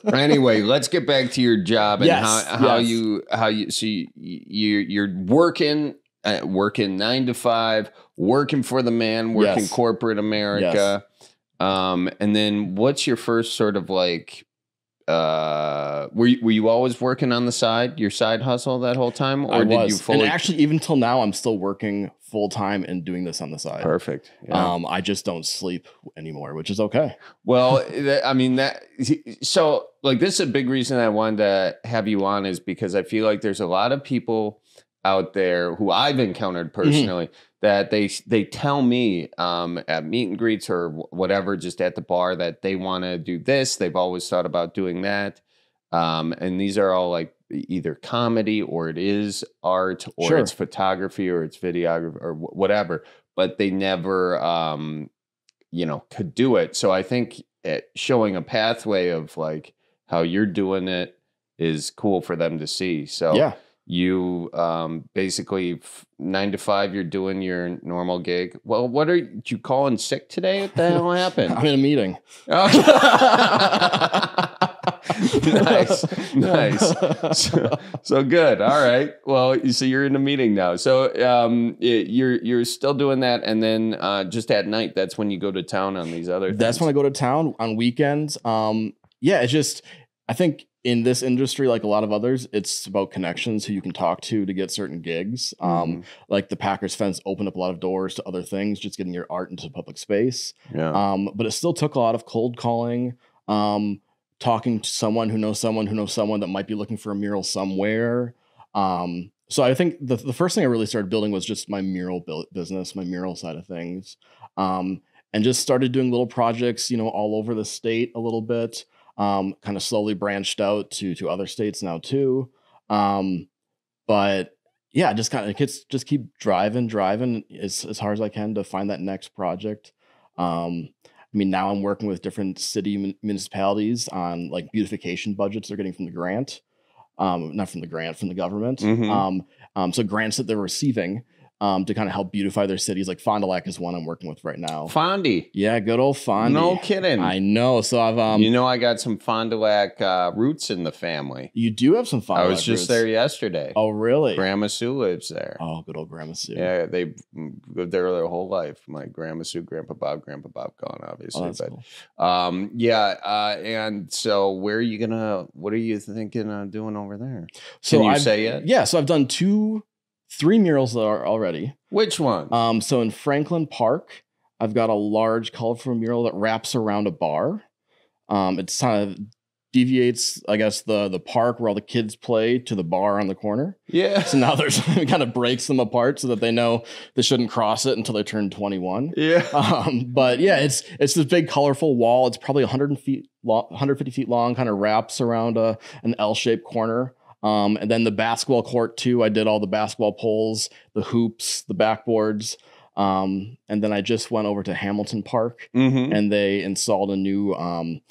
anyway, let's get back to your job and Yes, how how yes. you how you so you, you you're working uh, working nine to five, working for the man, working Yes. corporate America. Um, and then what's your first sort of like? Uh, were you, were you always working on the side, your side hustle that whole time, or I did was. you fully? and actually, even till now, I'm still working full time and doing this on the side. perfect. Yeah. Um, I just don't sleep anymore, which is okay. Well, that, I mean that. So, like, this is a big reason I wanted to have you on is because I feel like there's a lot of people out there who I've encountered personally that they they tell me um, at meet and greets or whatever, just at the bar, that they want to do this. They've always thought about doing that, um, and these are all like either comedy or it is art or Sure. it's photography or it's videography or whatever. But they never um, you know could do it so i think showing a pathway of like how you're doing it is cool for them to see so Yeah. You um basically f- nine to five you're doing your normal gig well what are you, calling sick today what the hell happened I'm in a meeting. nice nice so, so good all right well you- so you're in a meeting now so um y- you're you're still doing that and then uh just at night that's when you go to town on these other That's things. when I go to town on weekends. Um, yeah, it's just I think in this industry, like a lot of others, it's about connections who you can talk to to get certain gigs. Um, Mhm. like the Packers fence opened up a lot of doors to other things, just getting your art into public space. yeah Um, but it still took a lot of cold calling, um, talking to someone who knows someone who knows someone that might be looking for a mural somewhere. Um, so I think the, the first thing I really started building was just my mural build business, my mural side of things, um, and just started doing little projects, you know, all over the state a little bit. Um, kind of slowly branched out to to other states now too. Um, but yeah, just kind of just just keep driving, driving as as hard as I can to find that next project. Um, I mean, now I'm working with different city municipalities on like beautification budgets they're getting from the grant, um, not from the grant, from the government. Mhm. Um, um, so grants that they're receiving um, to kind of help beautify their cities. Like Fond du Lac is one I'm working with right now. Fondy. Yeah, good old Fondy. No kidding. I know. So I've um, you know, I got some Fond du Lac uh, roots in the family. you do have some Fond I was just roots. there yesterday. Oh, really? Grandma Sue lives there. Oh, good old Grandma Sue. Yeah, they lived there their whole life. My grandma Sue, Grandpa Bob, Grandpa Bob gone, Oh, obviously. that's but cool. um, yeah, uh, and so where are you gonna? What are you thinking of doing over there? So Can you I've, say it? Yeah. So I've done two, three murals that are already. Which one? Um, so in Franklin Park, I've got a large colorful mural that wraps around a bar. Um, it's kind of deviates, I guess, the the park where all the kids play to the bar on the corner. yeah, So now there's kind of breaks them apart so that they know they shouldn't cross it until they turn 21. yeah. Um, but yeah, it's it's this big colorful wall. It's probably 100 feet long, 150 feet long, kind of wraps around a an L-shaped corner. Um, and then the basketball court too. I did all the basketball poles, the hoops, the backboards. Um, and then I just went over to Hamilton Park Mm-hmm. and they installed a new um,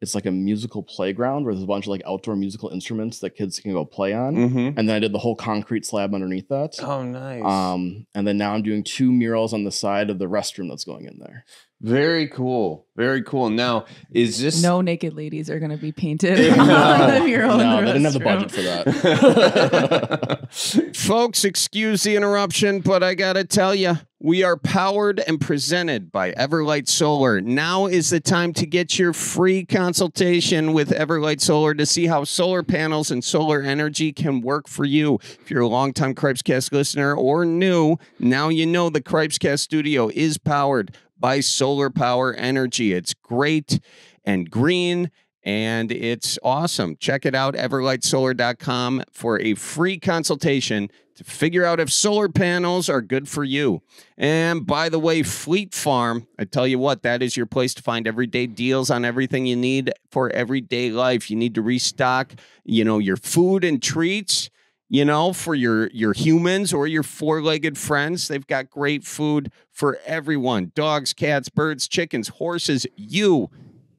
it's like a musical playground where there's a bunch of like outdoor musical instruments that kids can go play on. Mm-hmm. And then I did the whole concrete slab underneath that. Oh, nice. Um, and then now I'm doing two murals on the side of the restroom that's going in there. Very cool. Very cool. Now, is this No naked ladies are going to be painted No, on the mural. no, in they didn't have the budget for that. Folks, excuse the interruption, but I got to tell you, we are powered and presented by Everlight Solar. Now is the time to get your free consultation with Everlight Solar to see how solar panels and solar energy can work for you. If you're a longtime Cripescast listener or new, now you know the Cripescast studio is powered by solar power energy. It's great and green and it's awesome. Check it out, everlightsolar.com for a free consultation to figure out if solar panels are good for you. And by the way, Fleet Farm, I tell you what, that is your place to find everyday deals on everything you need for everyday life. You need to restock, you know, your food and treats. You know, for your your humans or your four-legged friends. They've got great food for everyone. Dogs, cats, birds, chickens, horses, you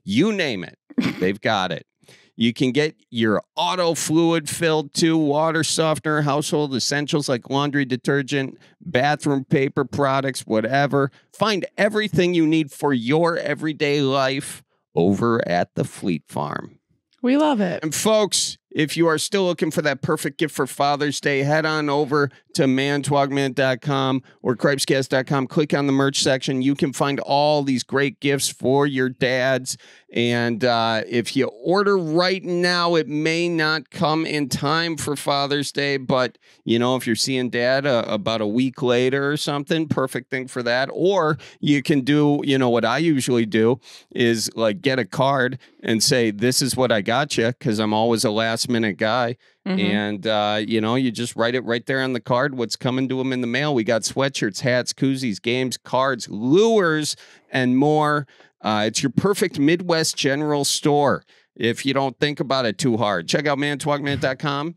you name it. They've got it. You can get your auto fluid filled too, water softener, household essentials like laundry detergent, bathroom paper products, whatever. Find everything you need for your everyday life over at the Fleet Farm. We love it. And folks, if you are still looking for that perfect gift for Father's Day, head on over to manitowocminute.com or cripescast.com. Click on the merch section. You can find all these great gifts for your dads. And uh, if you order right now, it may not come in time for Father's Day, but you know, if you're seeing dad uh, about a week later or something, perfect thing for that. Or you can do, you know, what I usually do is like get a card and say, This is what I got you, because I'm always a last minute guy. Mhm. And uh, you know, you just write it right there on the card. What's coming to them in the mail? We got sweatshirts, hats, koozies, games, cards, lures, and more. Uh, it's your perfect Midwest general store. If you don't think about it too hard, check out manitowocminute.com.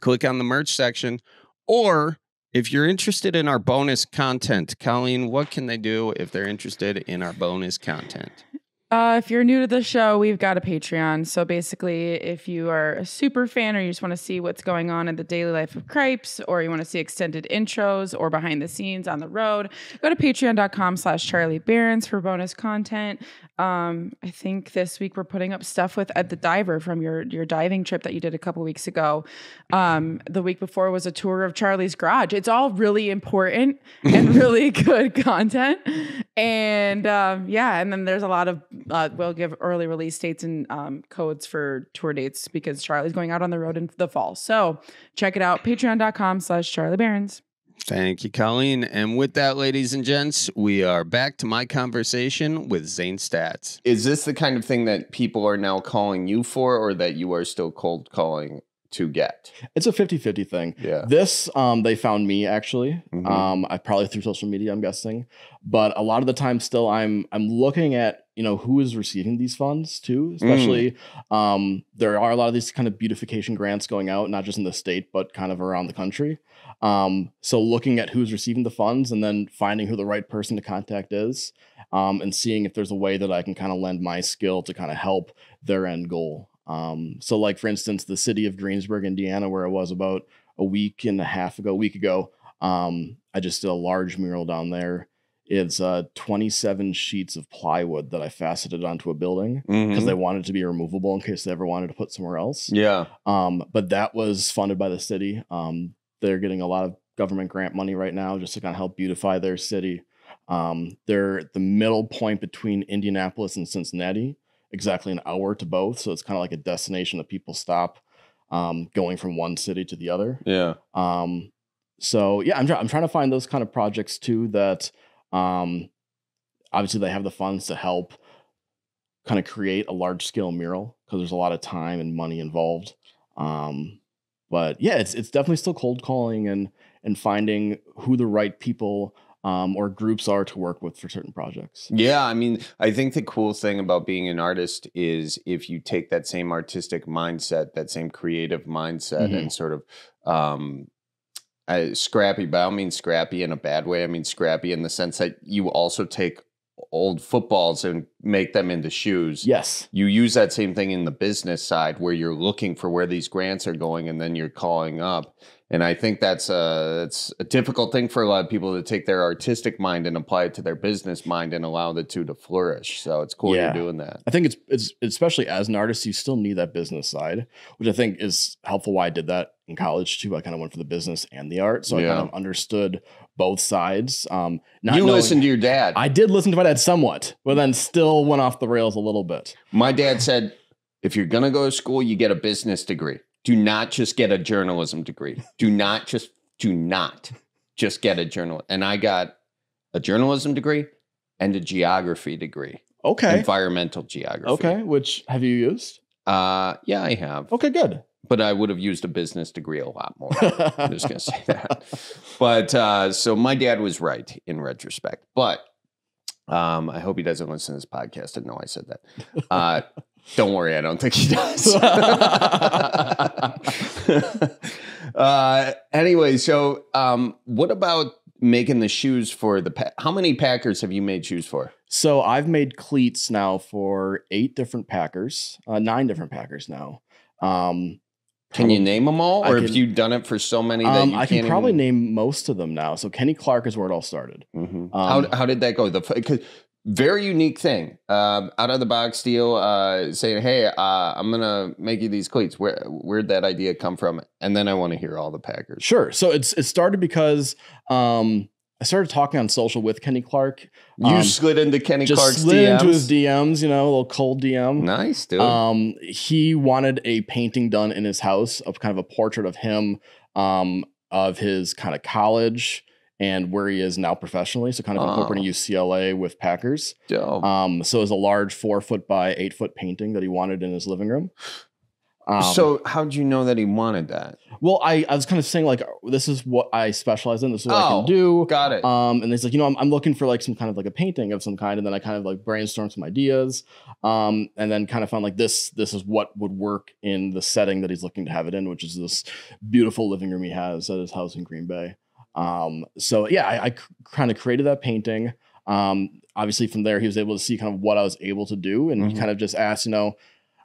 Click on the merch section, or if you're interested in our bonus content, Colleen, what can they do if they're interested in our bonus content? Uh, if you're new to the show, we've got a Patreon. So basically, if you are a super fan or you just want to see what's going on in the daily life of Cripes, or you want to see extended intros or behind the scenes on the road, go to patreon.com slash Charlie Berens for bonus content. Um, I think this week we're putting up stuff with Ed the Diver from your your diving trip that you did a couple weeks ago. Um, the week before was a tour of Charlie's garage. It's all really important and really good content. And um, yeah, and then there's a lot of uh, we'll give early release dates and um, codes for tour dates because Charlie's going out on the road in the fall. So check it out, patreon.com slash Charlie Berens. Thank you, Colleen. And with that, ladies and gents, we are back to my conversation with Zane Statz. Is this the kind of thing that people are now calling you for, or that you are still cold calling to get? It's a 50 50 thing. Yeah. This, um, they found me actually. Mhm. Um, I probably through social media, I'm guessing. But a lot of the time, still, I'm I'm looking at you know who is receiving these funds too. Especially, um, there are a lot of these kind of beautification grants going out, not just in the state, but kind of around the country. Um, so looking at who's receiving the funds and then finding who the right person to contact is, um, and seeing if there's a way that I can kind of lend my skill to kind of help their end goal. Um, so like for instance, the city of Greensburg, Indiana, where I was about a week and a half ago, a week ago, um, I just did a large mural down there. It's uh, 27 sheets of plywood that I faceted onto a building because Mhm. they wanted to be removable in case they ever wanted to put somewhere else. Yeah. Um, but that was funded by the city. They're getting a lot of government grant money right now just to kind of help beautify their city. Um, they're the middle point between Indianapolis and Cincinnati, exactly an hour to both. So it's kind of like a destination that people stop um, going from one city to the other. Yeah. Um, so yeah, I'm, try- I'm trying to find those kind of projects too that um, obviously they have the funds to help kind of create a large scale mural because there's a lot of time and money involved. Um, but yeah, it's it's definitely still cold calling and and finding who the right people um, or groups are to work with for certain projects. Yeah, I mean, I think the cool thing about being an artist is if you take that same artistic mindset, that same creative mindset, Mhm. and sort of um, uh, scrappy, but I don't mean scrappy in a bad way. I mean scrappy in the sense that you also take old footballs and make them into shoes. Yes. You use that same thing in the business side where you're looking for where these grants are going and then you're calling up. And I think that's a, it's a difficult thing for a lot of people to take their artistic mind and apply it to their business mind and allow the two to flourish. So it's cool Yeah. you're doing that. I think it's it's especially as an artist, you still need that business side, which I think is helpful. Why I did that in college too. I kind of went for the business and the art, so I kind of understood both sides. Um, not you knowing- listen to your dad. I did listen to my dad somewhat, but then still went off the rails a little bit. My dad said, if you're going to go to school, you get a business degree. Do not just get a journalism degree. Do not just, do not just get a journal. And I got a journalism degree and a geography degree, Okay. environmental geography. Okay. Which have you used? Uh, yeah, I have, Okay, good. but I would have used a business degree a lot more. I'm just going to say that. But uh, so my dad was right in retrospect. But um, I hope he doesn't listen to this podcast and know I said that. Uh, Don't worry, I don't think he does. uh, anyway, so um, what about making the shoes for the? Pa- How many Packers have you made shoes for? So I've made cleats now for eight different Packers, uh, nine different Packers now. Um, Can you name them all, or have you done it for so many that um, I can probably even- name most of them now. So Kenny Clark is where it all started. Mhm. Um, how how did that go? The because very unique thing, uh, out of the box deal, uh, saying, "Hey, uh, I'm gonna make you these cleats." Where where'd that idea come from? And then I want to hear all the Packers. Sure. So it's it started because um, I started talking on social with Kenny Clark. You Um, slid into Kenny just Clark's slid DMs. into his DMs, you know, a little cold DM. nice, dude. Um, he wanted a painting done in his house of kind of a portrait of him, um, of his kind of college and where he is now professionally. So kind of incorporating Oh. UCLA with Packers. Dope. Um, so it was a large four foot by eight foot painting that he wanted in his living room. Um, so how'd you know that he wanted that? well, I, I was kind of saying like this is what I specialize in. This is what I Oh, can do. Got it. Um, and he's like, you know, I'm, I'm looking for like some kind of like a painting of some kind, and then I kind of like brainstormed some ideas, um, and then kind of found like this this is what would work in the setting that he's looking to have it in, which is this beautiful living room he has at his house in Green Bay. Um, so yeah, I, I kind of created that painting. Um, obviously from there he was able to see kind of what I was able to do, and he Mhm. kind of just asked, you know.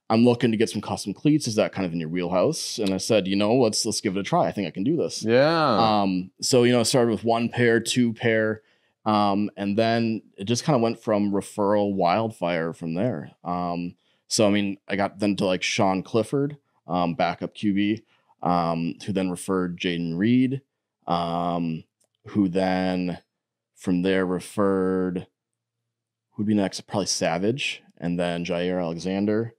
I'm looking to get some custom cleats. Is that kind of in your wheelhouse? And I said, you know, let's let's give it a try. I think I can do this. yeah. Um, so you know, I started with one pair, two pair, um, and then it just kind of went from referral wildfire from there. Um, so I mean, I got then to like Sean Clifford, um, backup QB, um, who then referred Jayden Reed, um, who then from there referred who'd be next? Probably Savage, and then Jaire Alexander,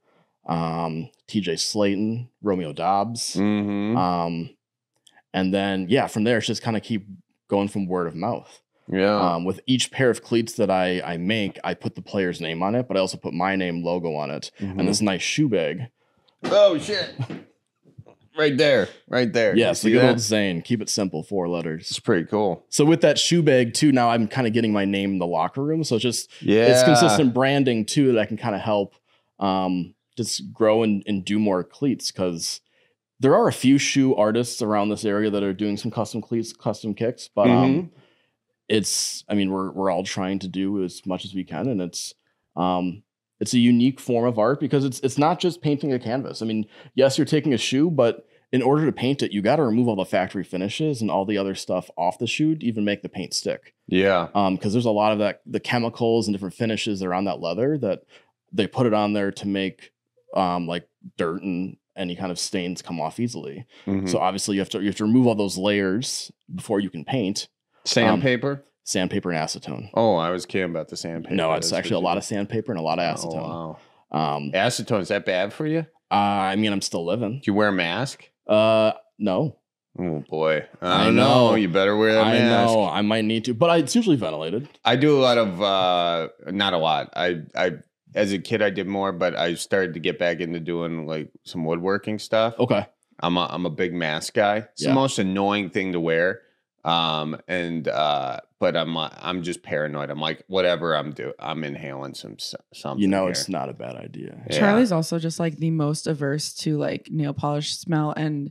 um, TJ Slaton, Romeo Doubs. hmm Um, and then yeah, from there it's just kind of keep going from word of mouth. yeah. Um, with each pair of cleats that I I make, I put the player's name on it, but I also put my name logo on it Mhm. and this nice shoe bag. oh shit! Right there, right there. Yes, the good that? old Zane, keep it simple, four letters. It's pretty cool. So with that shoe bag too, now I'm kind of getting my name in the locker room. So it's just Yeah, it's consistent branding too that I can kind of help um, just grow and, and do more cleats because there are a few shoe artists around this area that are doing some custom cleats, custom kicks, but um, it's I mean we're we're all trying to do as much as we can, and it's um, it's a unique form of art because it's it's not just painting a canvas. I mean, yes, you're taking a shoe, but in order to paint it, you got to remove all the factory finishes and all the other stuff off the shoe to even make the paint stick Yeah. um because there's a lot of that the chemicals and different finishes that are on that leather that they put it on there to make um like dirt and any kind of stains come off easily Mhm. so obviously you have to you have to remove all those layers before you can paint Sandpaper. sandpaper and acetone oh, I was kidding about the sandpaper. no it's That's actually a lot of sandpaper and a lot of acetone Oh, wow. um Acetone is that bad for you? uh, i mean i'm still living Do you wear a mask? Uh no Oh boy, I, I don't know. know. You better wear that i mask. know i might need to but I, it's usually ventilated I do a lot of uh not a lot. I I as a kid I did more, but I started to get back into doing like some woodworking stuff. okay I'm a I'm a big mask guy. It's the most annoying thing to wear. Um and uh but I'm uh, I'm just paranoid. I'm like whatever I'm doing, I'm inhaling some s- something. you know here. it's not a bad idea Yeah. Charlie's also just like the most averse to like nail polish smell and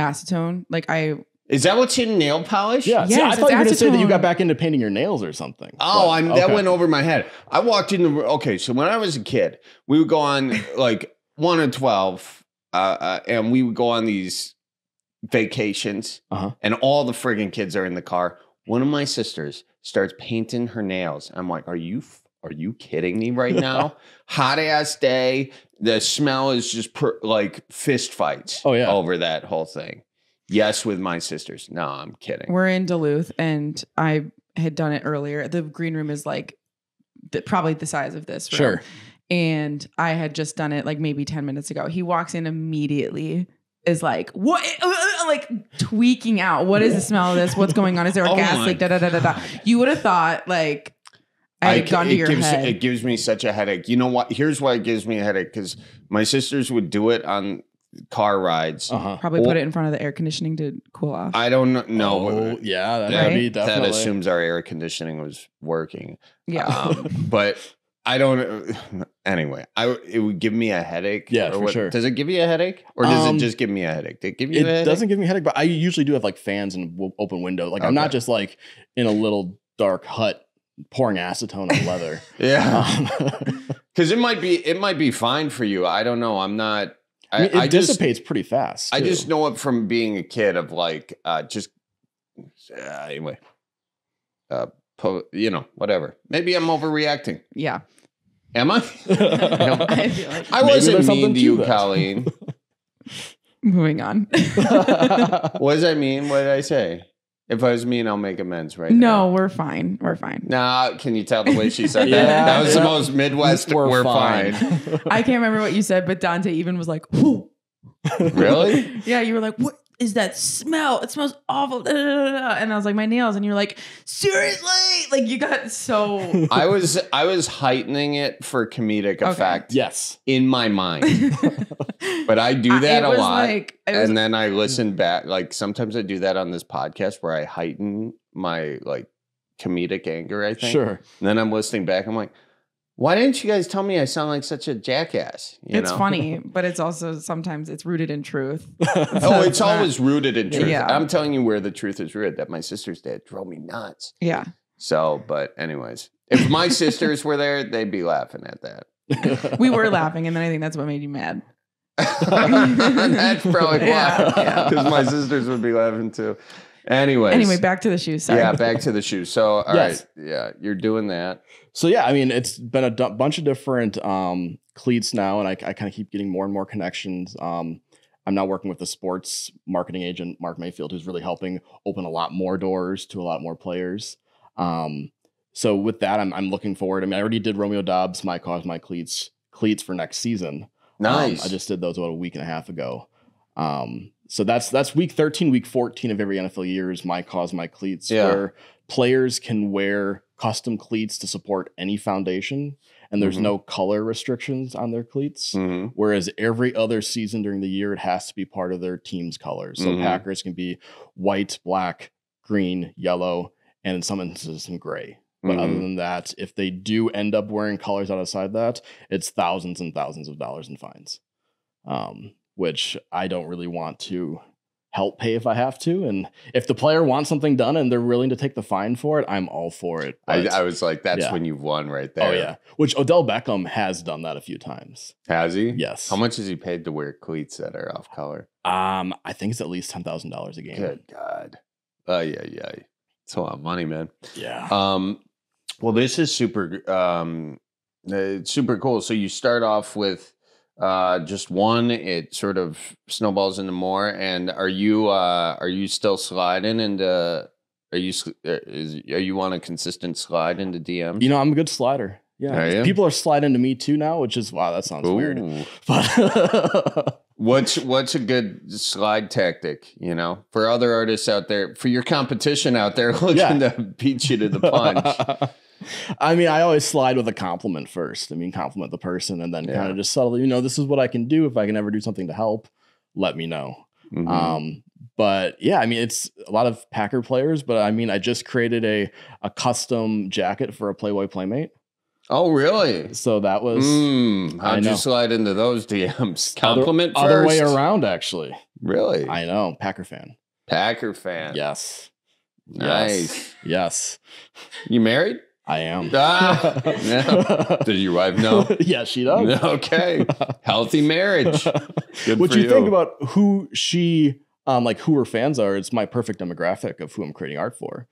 acetone. Like I Is that what's in nail polish? yeah see, Yes, i it's thought you were going to say that you got back into painting your nails or something Oh, but- I'm, that okay. went over my head. I walked in the okay. So when I was a kid, we would go on like one and twelve, uh, uh, and we would go on these vacations, Uh-huh. and all the friggin' kids are in the car. One of my sisters starts painting her nails. I'm like, are you f- are you kidding me right now? Hot ass day. The smell is just per, like fist fights. Oh, yeah. over that whole thing. Yes, with my sisters. No, I'm kidding. we're in Duluth and I had done it earlier. The green room is like the, probably the size of this room. Sure. And I had just done it like maybe 10 minutes ago. He walks in immediately, is like, what? Like tweaking out. What is the smell of this? What's going on? Is there a Oh gas my leak? Da, da, da, da, da. You would have thought like I had gone to it your gives, head. It gives me such a headache. You know what? Here's why it gives me a headache because my sisters would do it on car rides. Uh-huh. Probably put it in front of the air conditioning to cool off. I don't know. Oh, yeah, that that, would be Right? that assumes our air conditioning was working. yeah. Um, but I don't. Anyway, I it would give me a headache. Yeah, or for what- sure. Does it give you a headache, or does Um, it just give me a headache? Did it give you It doesn't give me a headache, but I usually do have like fans and w- open window. Like I'm not just like in a little dark hut pouring acetone on leather. Yeah, Um, because it might be it might be fine for you. I don't know. I'm not. I I, mean, it I just dissipates pretty fast. I just know it from being a kid of like uh just uh, anyway. Uh, po- you know, whatever. Maybe I'm overreacting. Yeah. Am I? I feel like I wasn't mean something to to you, that. Colleen. moving on. what does I mean? What did I say? If I was mean, I'll make amends right no, now. we're fine. We're fine. Nah, can you tell the way she said that? Yeah, that was the yeah. most Midwest. We're, fine. I can't remember what you said, but Dante even was like, "Whoo." Really? Yeah, you were like, "What is that smell? It smells awful." da, da, da, da." And I was like, "My nails," and you're like, "Seriously?" Like you got so. I was I was heightening it for comedic Okay. effect yes. in my mind, but I do that it a lot. Like, was, and then I listen mm. back. Like sometimes I do that on this podcast where I heighten my like comedic anger. I think. Sure. And then I'm listening back. I'm like, why didn't you guys tell me I sound like such a jackass? You it's know? funny, but it's also sometimes it's rooted in truth. Oh, it's It's not- always rooted in truth. Yeah. I'm telling you where the truth is rooted. That my sister's dad drove me nuts. Yeah. So, but anyways, if my sisters were there, they'd be laughing at that. We were laughing, and then I think that's what made you mad. That's probably why. Yeah, yeah. Because my sisters would be laughing too. Anyways. Anyway, back to the shoes. Sorry. Yeah, back to the shoes. So, all right, Yes. Yeah, you're doing that. So yeah, I mean, it's been a d- bunch of different um, cleats now, and I, I kind of keep getting more and more connections. Um, I'm now working with the sports marketing agent Mark Mayfield, who's really helping open a lot more doors to a lot more players. Um, so with that, I'm I'm looking forward. I mean, I already did Romeo Doubs, my cause, my cleats, cleats for next season. Um, Nice. I just did those about a week and a half ago. Um, so that's that's week 13, week 14 of every NFL year is my cause, my cleats, Yeah. where players can wear custom cleats to support any foundation, and there's Mhm. no color restrictions on their cleats. Mhm. Whereas every other season during the year, it has to be part of their team's colors. So Mhm. Packers can be white, black, green, yellow, and in some instances some gray. But other Mhm. than that, if they do end up wearing colors outside that, it's thousands and thousands of dollars in fines. Um, which I don't really want to help pay if I have to. And if the player wants something done and they're willing to take the fine for it, I'm all for it. I, But- I was like, that's yeah. when you've won right there. oh yeah. Which Odell Beckham has done that a few times. Has he? Yes. How much is he paid to wear cleats that are off color? Um, I think it's at least ten thousand dollars a game. Good God. Oh, yeah, yeah. It's a lot of money, man. Yeah. Um, well, this is super, um, uh, it's super cool. So you start off with uh, just one. It sort of snowballs into more. And are you uh, are you still sliding into? Are you s- uh, is are you on a consistent slide into DMs? You know, I'm a good slider. Yeah. Are you? People are sliding to me too now, which is wow, that sounds weird. But What's what's a good slide tactic? You know, for other artists out there, for your competition out there looking Yeah. to beat you to the punch. I mean, I always slide with a compliment first. I mean, compliment the person and then Yeah. kind of just subtly, you know, this is what I can do. If I can ever do something to help, let me know. Mhm. Um, but yeah, I mean, it's a lot of Packer players, but I mean, I just created a a custom jacket for a Playboy Playmate. oh, really? So that was Mm, how'd you slide into those DMs? other- Compliment other, way around, actually. Really? I know, Packer fan. Packer fan. Yes. Nice. Yes. You married? I am. Ah, yeah. Did your wife know? yeah, she does. okay. Healthy marriage. Good what for you, think about who she um like who her fans are it's my perfect demographic of who i'm creating art for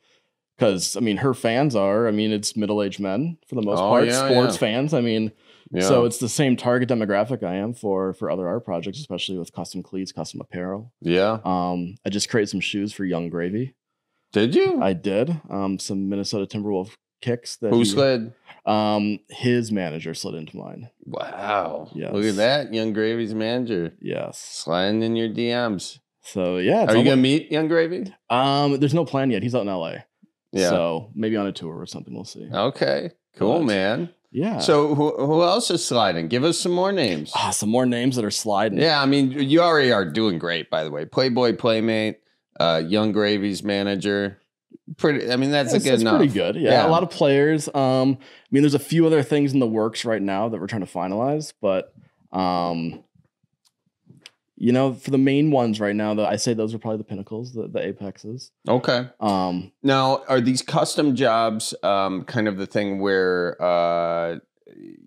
because i mean her fans are i mean it's middle-aged men for the most Oh, part yeah, sports yeah. fans i mean Yeah. so it's the same target demographic i am for for other art projects especially with custom cleats custom apparel yeah. um i just created some shoes for Yung Gravy Did you? i did um some minnesota timberwolf kicks that Who slid? um his manager slid into mine Wow. Yes. Look at that. Yung Gravy's manager. yes Sliding in your DMs. so yeah Are you to meet Yung Gravy? um there's no plan yet he's out in la Yeah. So maybe on a tour or something. We'll see. Okay. Cool, But- man. Yeah. So who, who else is sliding? Give us some more names. ah, some more names that are sliding. Yeah, I mean, you already are doing great, by the way. Playboy Playmate, uh, Yung Gravy's manager. Pretty. I mean, that's It's, a good it's enough. pretty good. Yeah. Yeah. a lot of players. Um, I mean, there's a few other things in the works right now that we're trying to finalize, but um, you know, for the main ones right now, that I say those are probably the pinnacles, the, the apexes. Okay. Um, Now, are these custom jobs um, kind of the thing where, uh,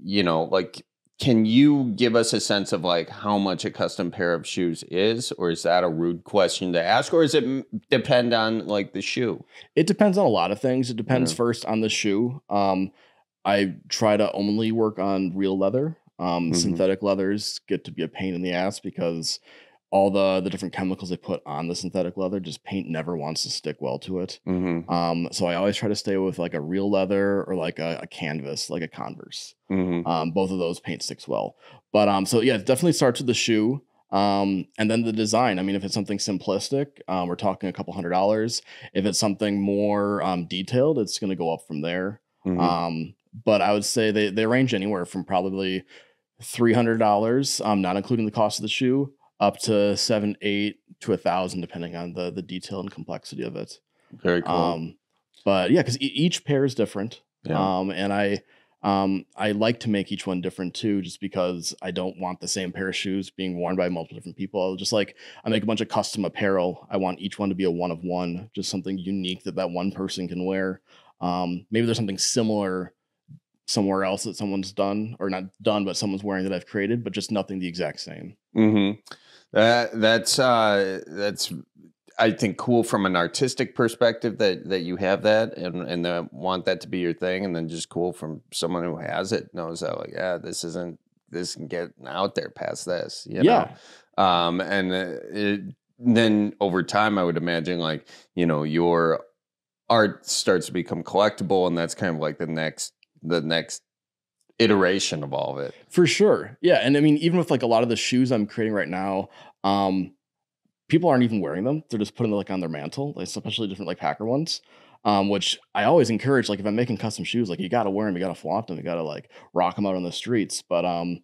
you know, like, can you give us a sense of like how much a custom pair of shoes is, or is that a rude question to ask, or does it depend on like the shoe? It depends on a lot of things. It depends Yeah. first on the shoe. Um, I try to only work on real leather. Um, Mhm. Synthetic leathers get to be a pain in the ass because all the the different chemicals they put on the synthetic leather, just paint never wants to stick well to it. Mm-hmm. Um, so I always try to stay with like a real leather or like a, a canvas, like a Converse. Mm-hmm. Um, both of those paint sticks well. But um, so yeah, it definitely starts with the shoe. Um, and then the design. I mean, if it's something simplistic, um, we're talking a couple hundred dollars. If it's something more um, detailed, it's going to go up from there. Mm-hmm. Um, but I would say they they range anywhere from probably three hundred dollars, um, not including the cost of the shoe, up to seven, eight to a thousand, depending on the the detail and complexity of it. Very cool. Um, but yeah, because each pair is different. yeah. Um, and I um I like to make each one different too, just because I don't want the same pair of shoes being worn by multiple different people. I just like I make a bunch of custom apparel, I want each one to be a one of one, just something unique that that one person can wear. Um, maybe there's something similar somewhere else that someone's done or not done, but someone's wearing that I've created, but just nothing the exact same. Mm-hmm. That that's uh that's I think cool from an artistic perspective that that you have that and and want that to be your thing, and then just cool from someone who has it knows that like yeah this isn't this can get out there past this you know yeah. um and uh, it, then over time I would imagine like you know your art starts to become collectible, and that's kind of like the next the next iteration of all of it. For sure. Yeah. And I mean, even with like a lot of the shoes I'm creating right now, um, people aren't even wearing them. They're just putting them like on their mantle, like especially different like Packer ones. Um, which I always encourage, like if I'm making custom shoes, like you gotta wear them, you gotta flaunt them, you gotta like rock them out on the streets. But um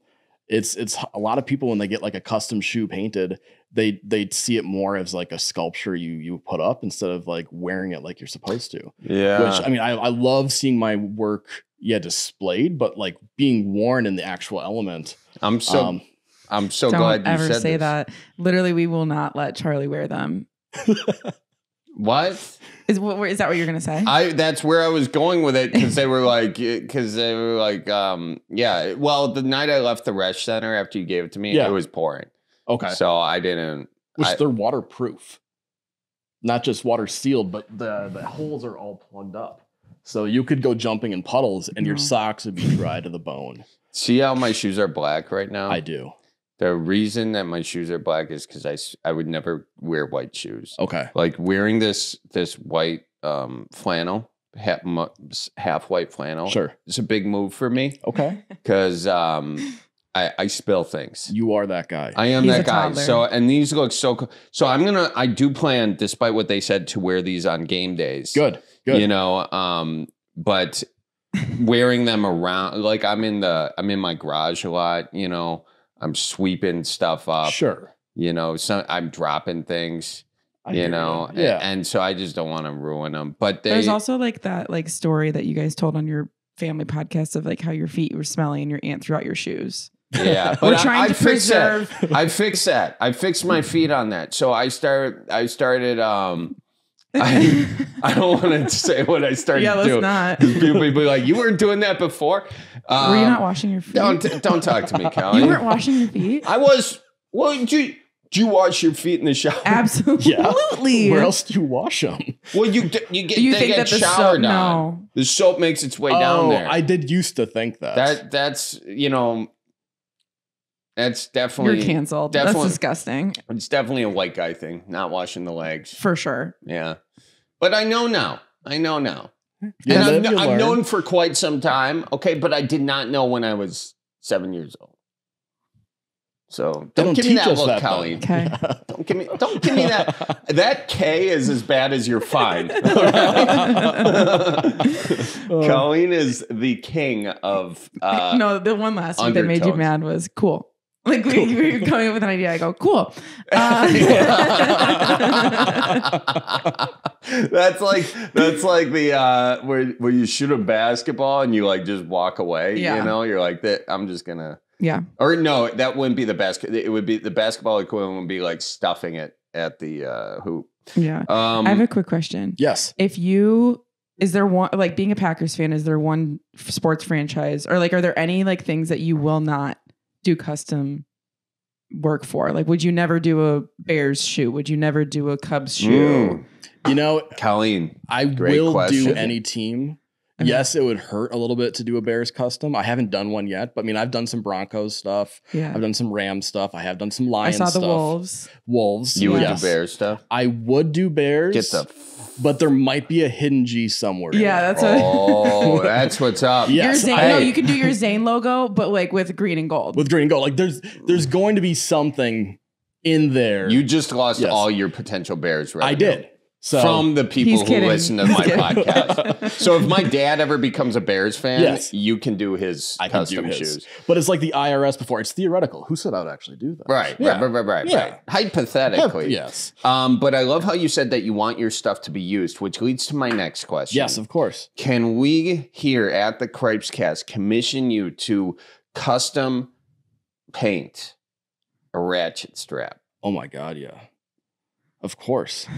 it's it's a lot of people when they get like a custom shoe painted, they they see it more as like a sculpture you you put up instead of like wearing it like you're supposed to Yeah, which I mean, I, I love seeing my work, yeah, displayed, but like being worn in the actual element. I'm so um, I'm so Don't glad you ever say this. that. Literally, we will not let Charlie wear them. What? Is what is that what you're gonna say? I that's where I was going with it because they were like because they were like um yeah well the night I left the Resch Center after you gave it to me Yeah. it was pouring okay, so I didn't which I- they're waterproof, not just water sealed, but the the holes are all plugged up, so you could go jumping in puddles and your socks would be dry to the bone. see how my shoes are black right now. I do. the reason that my shoes are black is because I s- I would never wear white shoes. Okay, Like wearing this this white um flannel half mu- half white flannel. sure. it's a big move for me Okay, because um I I spill things. you are that guy. I am He's that guy. toddler. So, and these look so cool. So, I'm gonna. I do plan, despite what they said, to wear these on game days. good, good. You know, um, but wearing them around, like I'm in the, I'm in my garage a lot. You know, I'm sweeping stuff up. sure. You know, so I'm dropping things. I you know, a- yeah. and, so I just don't want to ruin them. But they, There's also like that like story that you guys told on your family podcast of like how your feet were smelling and your aunt threw out your shoes. yeah, We're but I- trying I to fixed that. preserve. I fixed that. I fixed my feet on that. So I start. I started. Um, I, I don't want to say what I started yeah, let's doing. not. People be like, "You weren't doing that before." Um, Were you not washing your feet? Don't don't talk to me, Kelly. you weren't washing your feet? I was. Well, did you do you wash your feet in the shower? Absolutely. Where else do you wash them? Well, you d- you get You they think get that the showered soap? on. No. The soap makes its way down oh, there. I did used to think that. that that's you know. That's definitely You're canceled. definitely- That's disgusting. It's definitely a white guy thing, not washing the legs. For sure. Yeah, but I know now. I know now. You and I've, I've known for quite some time. Okay, but I did not know when I was seven years old. So They don't, give me teach that us look, that, Kelly. then. Okay. Don't give me. Don't give me that. That K is as bad as your fine. Colleen is the king of. Uh, no, the one last week that made you mad was cool. Like we, we were coming up with an idea. I go, cool. Uh, that's like that's like the uh where where you shoot a basketball and you like just walk away. Yeah. You know, you're like that I'm just gonna yeah. or no, that wouldn't be the basket. It would be the basketball equivalent would be like stuffing it at the uh hoop. Yeah. Um I have a quick question. Yes. If you is there one like being a Packers fan, is there one sports franchise or like are there any like things that you will not do custom work for? Like would you never do a Bears shoe? Would you never do a Cubs shoe? mm, You know, Colleen. I Great will question. do any team. Okay. Yes, it would hurt a little bit to do a Bears custom. I haven't done one yet, but I mean, I've done some Broncos stuff. Yeah. I've done some Ram stuff. I have done some Lions. I Lions saw the stuff. Wolves. Wolves. You would do bear stuff. I would do Bears. Get the but there might be a hidden G somewhere. Yeah, that's what Oh, that's what's up. Yeah. your Zane. I- no, you can do your Zane logo, but like with green and gold. with green and gold. Like there's there's going to be something in there. You just lost Yes. all your potential bears revenue. I did. So from the people who kidding. listen to He's my kidding. podcast. So if my dad ever becomes a Bears fan, Yes. you can do his I can do custom his. shoes. But it's like the IRS before. It's theoretical. Who said I would actually do that? Right, Yeah. right, right, right, right, Yeah. right. Hypothetically. Yes. Um, but I love how you said that you want your stuff to be used, which leads to my next question. Yes, of course. Can we here at the Cripescast commission you to custom paint a ratchet strap? Oh my god, yeah. Of course.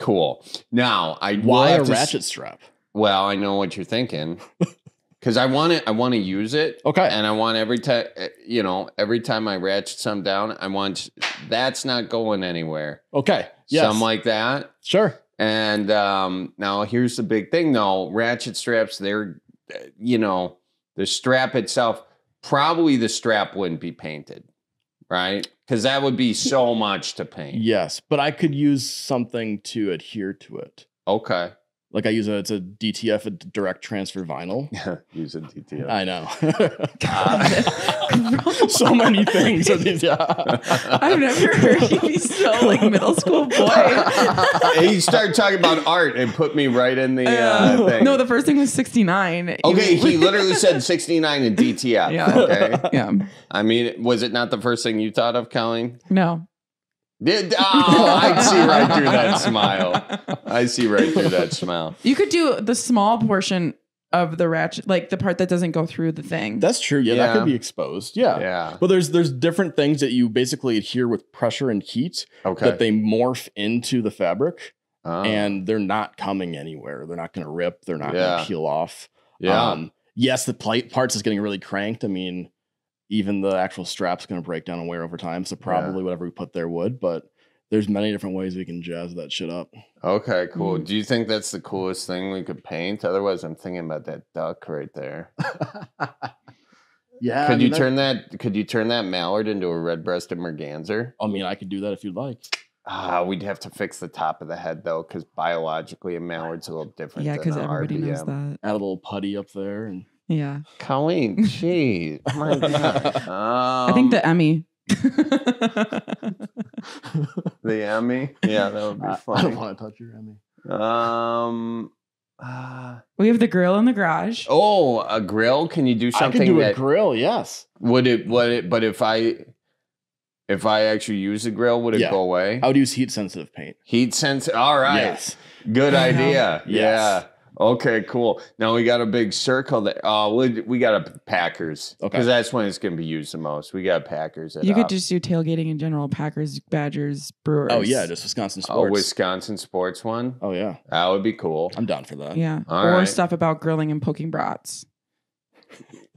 Cool. Now I Why a to s- ratchet strap? Well, I know what you're thinking. Because I want it, I want to use it, Okay. and I want every time, you know, every time I ratchet some down, I want that's not going anywhere. Okay. Yes. Something like that. sure. And um, now here's the big thing, though: ratchet straps. They're, uh, you know, the strap itself. Probably the strap wouldn't be painted, right? Because that would be so much to paint. Yes, but I could use something to adhere to it. Okay. Like I use a it's a DTF, a direct transfer vinyl. Yeah, use a DTF. I know. So many things. Are these, yeah. I've never heard you be so like middle school boy. he started talking about art and put me right in the uh, Uh, thing. no, the first thing was 69. okay, he literally said 69 in DTF. Yeah. Okay. Yeah. I mean, was it not the first thing you thought of, Colleen? No. Did, oh, I see right through that smile. I see right through that smile. You could do the small portion of the ratchet, like the part that doesn't go through the thing. That's true. Yeah, that could be exposed. Yeah. Yeah. But there's there's different things that you basically adhere with pressure and heat Okay. that they morph into the fabric Oh, and they're not coming anywhere. They're not going to rip. They're not Yeah. going to peel off. yeah. Um, yes, the plate parts is getting really cranked. I mean, even the actual strap's going to break down and wear over time. So probably whatever we put there would. But there's many different ways we can jazz that shit up. okay, cool. Mm. Do you think that's the coolest thing we could paint? Otherwise, I'm thinking about that duck right there. yeah. I could mean, you that- turn that? Could you turn that mallard into a red-breasted merganser? I mean, I could do that if you'd like. Ah, we'd have to fix the top of the head though, because biologically a mallard's a little different. yeah, because a everybody knows that. Add a little putty up there and Yeah. Colleen, jeez, oh my god. I think Um, the Emmy. the Emmy. Yeah, that would be I, I don't want to touch your Emmy. Um. uh, we have the grill in the garage. oh, a grill. Can you do something? I something could do that a grill, yes. would it? Would it? But if I, if I actually use the grill, would it Yeah. go away? I would use heat sensitive paint. Heat sense. All right. Yes. Good idea. Yes. Yeah. Okay, cool. Now we got a big circle there. Oh, uh, we, we got a Packers. Okay. Because that's when it's going to be used the most. We got Packers. At You could op- just do tailgating in general. Packers, Badgers, Brewers. Oh yeah, just Wisconsin sports. Oh, sports. Wisconsin sports one. Oh yeah, That would be cool. I'm down for that. Yeah. All or right. stuff about grilling and poking brats.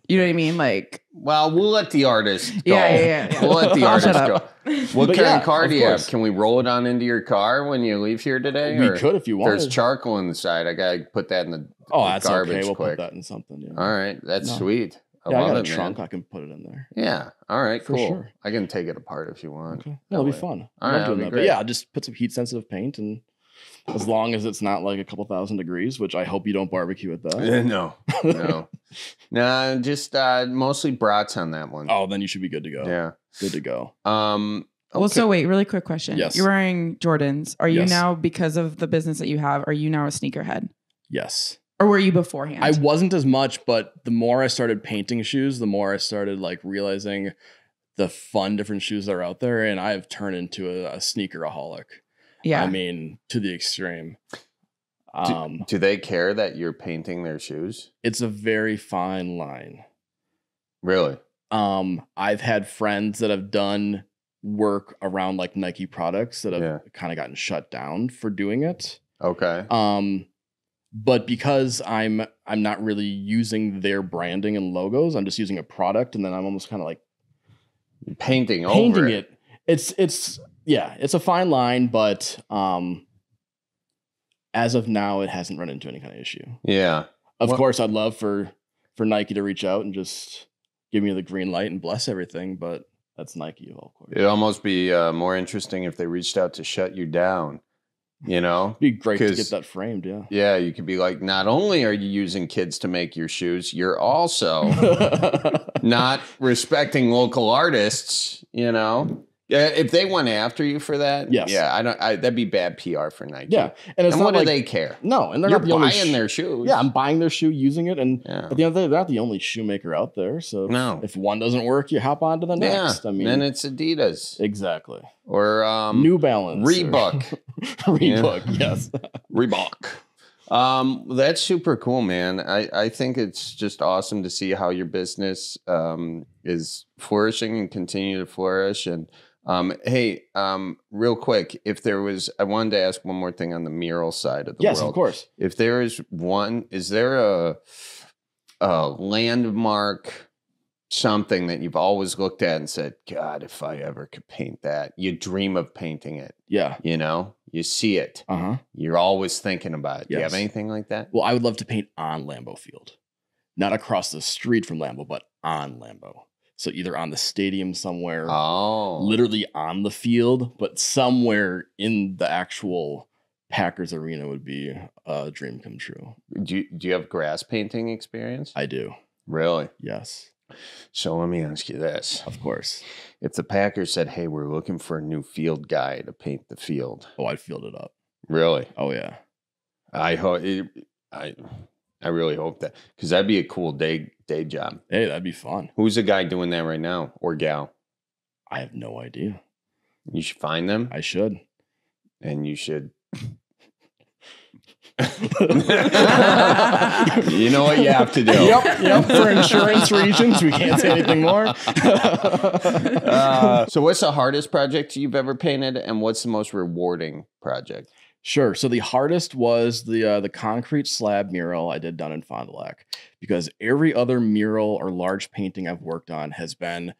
You know what I mean? Like, Well, we'll let the artist go. yeah, yeah, yeah. yeah. We'll let the artist go. What But kind yeah, of car do you have? Can we roll it on into your car when you leave here today? We or- could if you want. There's charcoal in the side. I gotta put that in the. oh, the that's garbage okay. We'll quick. put that in something. Yeah, All right, that's No. sweet. I yeah I love got a it, man. trunk. I can put it in there. Yeah. All right. For Cool. sure. I can take it apart if you want. Okay, that'll be way. fun. All I right, love doing be that. great. But yeah, just put some heat sensitive paint, and as long as it's not like a couple thousand degrees, which I hope you don't barbecue with that. no. No. no. Just uh, mostly brats on that one. oh, then you should be good to go. Yeah. good to go. Um. Well, so wait, really quick question. Yes. You're wearing Jordans. Are you Yes. now, because of the business that you have, are you now a sneakerhead? Yes, Or were you beforehand? I wasn't as much, but the more I started painting shoes, the more I started like realizing the fun different shoes that are out there, and I've turned into a, a sneakeraholic. Yeah. I mean, to the extreme. Do, Um, do they care that you're painting their shoes? it's a very fine line. Really? Um, I've had friends that have done work around like Nike products that have Yeah. kind of gotten shut down for doing it. Okay. Um, but because I'm I'm not really using their branding and logos, I'm just using a product, and then I'm almost kind of like Painting, painting over it. It's it's yeah, it's a fine line, but um, as of now, it hasn't run into any kind of issue. Yeah. Of What- course, I'd love for for Nike to reach out and just give me the green light and bless everything, but that's Nike, of course. It'd almost be uh, more interesting if they reached out to shut you down. You know? It'd be great to get that framed, yeah. Yeah, you could be like, not only are you using kids to make your shoes, you're also not respecting local artists. You know, yeah. If they went after you for that, Yes. yeah, I don't. I, that'd be bad PR for Nike. yeah, and it's and what like do they care? no, and they're You're not the buying sh- their shoes. Yeah, I'm buying their shoe, using it, and yeah. at the end of the day, they're not the only shoemaker out there. So No. if one doesn't work, you hop on to the Yeah, next. I mean, then it's Adidas exactly. or um, New Balance, Reebok. Reebok, yes. Reebok. Um, that's super cool, man. I, I think it's just awesome to see how your business um, is flourishing and continue to flourish. And um, hey, um, real quick, if there was, I wanted to ask one more thing on the mural side of the yes, world. of course. If there is one, is there a, a landmark something that you've always looked at and said, God, if I ever could paint that, you dream of painting it, Yeah. you know, you see it. Uh huh. You're always thinking about it. Do you have anything like that? Well, I would love to paint on Lambeau Field, not across the street from Lambeau, but on Lambeau. So either on the stadium somewhere, Oh, literally on the field, but somewhere in the actual Packers arena would be a dream come true. do you, do you have grass painting experience? I do. really? Yes, So let me ask you this: of course. If the Packers said, "Hey, we're looking for a new field guy to paint the field," Oh, I'd field it up. really? Oh yeah. I hope. I I really hope that because that'd be a cool day day job. Hey, that'd be fun. Who's the guy doing that right now, or gal? I have no idea. You should find them, I should. and you should. you know what you have to do. Yep, yep. For insurance reasons, we can't say anything more. Uh, so, what's the hardest project you've ever painted, and what's the most rewarding project? Sure. So the hardest was the uh, the concrete slab mural I did down in Fond du Lac because every other mural or large painting I've worked on has been,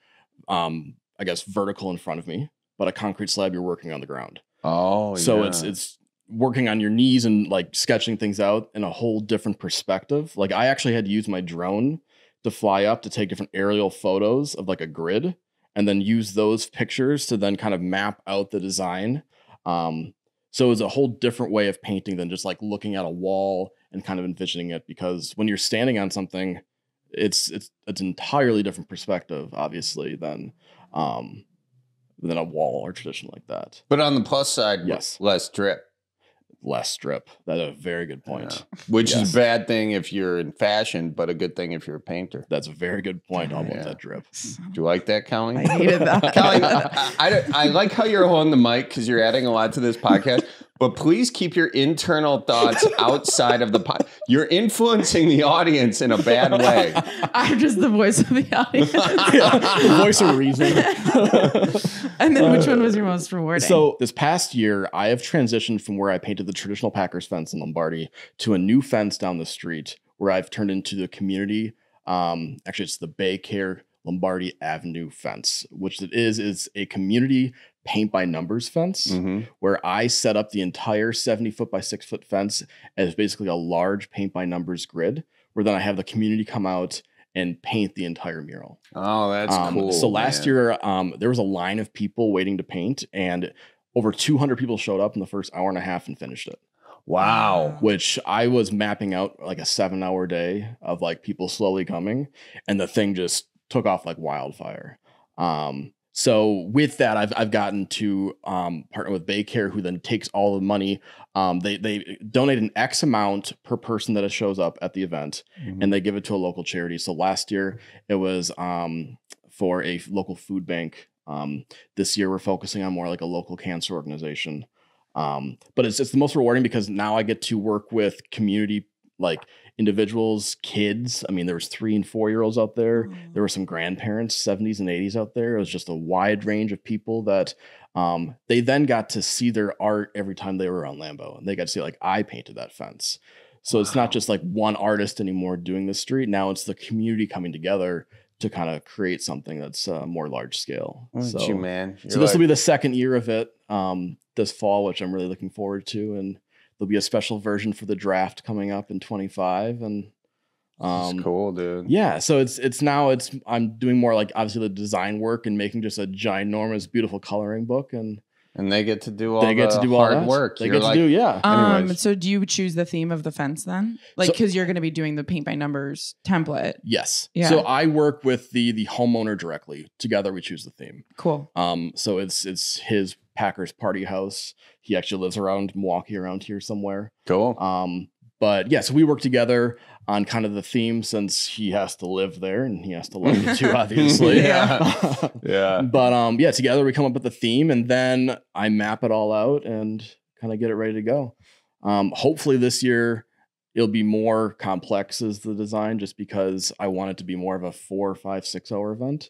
um, I guess, vertical in front of me, but a concrete slab you're working on the ground. Oh, yeah. so it's it's working on your knees and like sketching things out in a whole different perspective. Like I actually had to use my drone to fly up to take different aerial photos of like a grid and then use those pictures to then kind of map out the design. Um, so it's a whole different way of painting than just like looking at a wall and kind of envisioning it because when you're standing on something, it's it's it's an entirely different perspective, obviously, than um than a wall or tradition like that. But on the plus side, Yes. less drip. Less strip. That's a very good point. Yeah. Which Yes. is a bad thing if you're in fashion, but a good thing if you're a painter. That's a very good point. I want Yeah. that drip. Do you like that, Colleen? I hated that. Colleen, I, I, I like how you're holding the mic because you're adding a lot to this podcast. But please keep your internal thoughts outside of the pod. You're influencing the audience in a bad way. I'm just the voice of the audience. The voice of reason. and then which one was your most rewarding? So this past year, I have transitioned from where I painted the traditional Packers fence in Lombardi to a new fence down the street where I've turned into the community. Um, actually, it's the BayCare Lombardi Avenue fence, which it is is a community paint by numbers fence Mhm. where I set up the entire 70 foot by six foot fence as basically a large paint by numbers grid, where then I have the community come out and paint the entire mural. Oh, that's Um, cool. So last man. year, um, there was a line of people waiting to paint, and over 200 people showed up in the first hour and a half and finished it. Wow. Which I was mapping out like a seven hour day of like people slowly coming, and the thing just took off like wildfire. Um, so with that, I've I've gotten to um, partner with BayCare, who then takes all the money. Um, they they donate an X amount per person that shows up at the event, Mm-hmm. and they give it to a local charity. So last year it was um for a local food bank. Um, this year, we're focusing on more like a local cancer organization. Um, but it's it's the most rewarding because now I get to work with community like individuals, kids. I mean, there was three and four year olds out there. There were some grandparents, 70s and 80s out there. It was just a wide range of people that um, they then got to see their art every time they were on Lambeau. And they got to see like I painted that fence. So it's not just like one artist anymore doing the street. Now it's the community coming together to kind of create something that's uh, more large scale. Aren't so, you, man? so this will be the second year of it um, this fall, which I'm really looking forward to. And there'll be a special version for the draft coming up in 25. And um, cool, dude. yeah, so it's it's now it's I'm doing more like obviously the design work and making just a ginormous, beautiful coloring book, and And they get to do all they get the to do all hard that. work. They You're get like, to do yeah. Um, so do you choose the theme of the fence then? Like, So- because you're going to be doing the paint by numbers template. Yes. Yeah. So I work with the the homeowner directly. Together we choose the theme. Cool. Um, so it's it's his Packers party house. He actually lives around Milwaukee, around here somewhere. cool. Um, but yeah, so we work together on kind of the theme since he has to live there and he has to love it too, obviously. Yeah. yeah. but um, yeah, together we come up with the theme and then I map it all out and kind of get it ready to go. Um, hopefully this year it'll be more complex as the design just because I want it to be more of a four, five, six hour event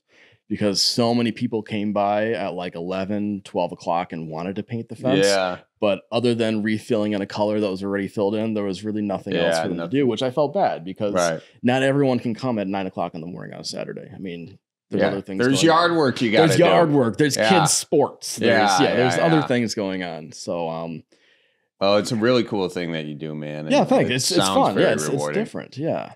because so many people came by at like 11, 12 o'clock and wanted to paint the fence. Yeah. But other than refilling in a color that was already filled in, there was really nothing else for them nothing. to do, which I felt bad because Right. not everyone can come at nine o'clock in the morning on a Saturday. I mean, there's yeah. other things. There's yard on. work you got There's yard do. work. There's Yeah. kids sports. There's, Yeah, yeah, there's yeah, other yeah. things going on. So um, Oh, it's a really cool thing that you do, man. yeah, thanks. it It's it's fun. Yeah, it's, it's different. Yeah.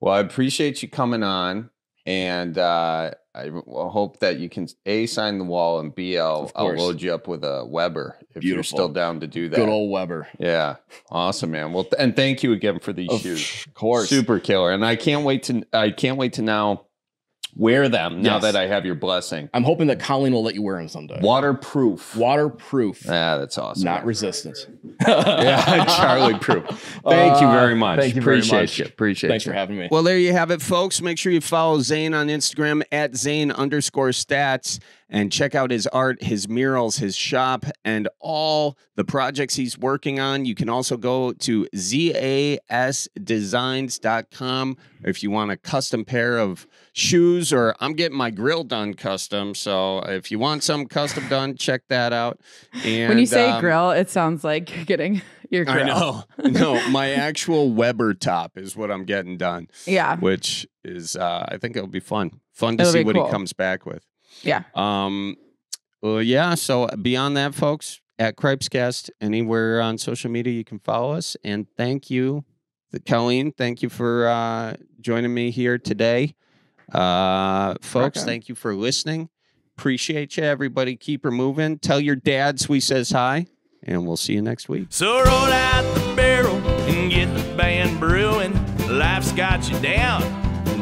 Well, I appreciate you coming on, and uh, I hope that you can a sign the wall and b I'll, I'll load you up with a Weber if you're still down to do that. Good old Weber. yeah, awesome, man. Well, th- and thank you again for these Of shoes. course. super killer, and I can't wait to I can't wait to now wear them now Yes. that I have your blessing. I'm hoping that Colleen will let you wear them someday. Waterproof. Waterproof, Ah, that's awesome. not man. resistant. yeah, Charlie proof. Thank you very Uh, much. Thank you very Appreciate much. you. Appreciate Thanks you. for having me. Well, there you have it, folks. Make sure you follow Zane on Instagram at Zane underscore Statz and check out his art, his murals, his shop, and all the projects he's working on. You can also go to zasdesigns.com if you want a custom pair of shoes, or I'm getting my grill done custom. So if you want some custom done, check that out. And when you say um, grill, it sounds like you're getting your grill. I know. No, my actual Weber top is what I'm getting done Yeah. which is uh, I think it'll be fun. Fun to It'll see what cool. he comes back with. Yeah. Um. Well, yeah. So beyond that, folks, at Cripescast, anywhere on social media, you can follow us. And thank you, Colleen. Thank you for uh, joining me here today, uh, folks. on. Thank you for listening. Appreciate you, everybody. Keep her moving. Tell your dads we says hi, and we'll see you next week. So roll out the barrel and get the band brewing. Life's got you down,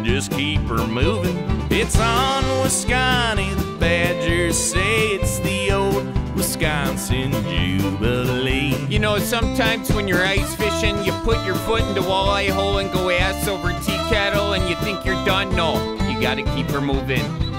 just keep her moving. It's on Wisconsin, the Badgers say it's the old Wisconsin Jubilee. You know, sometimes when you're ice fishing, you put your foot in the walleye hole and go ass over tea and you think you're done. No, you gotta keep her moving.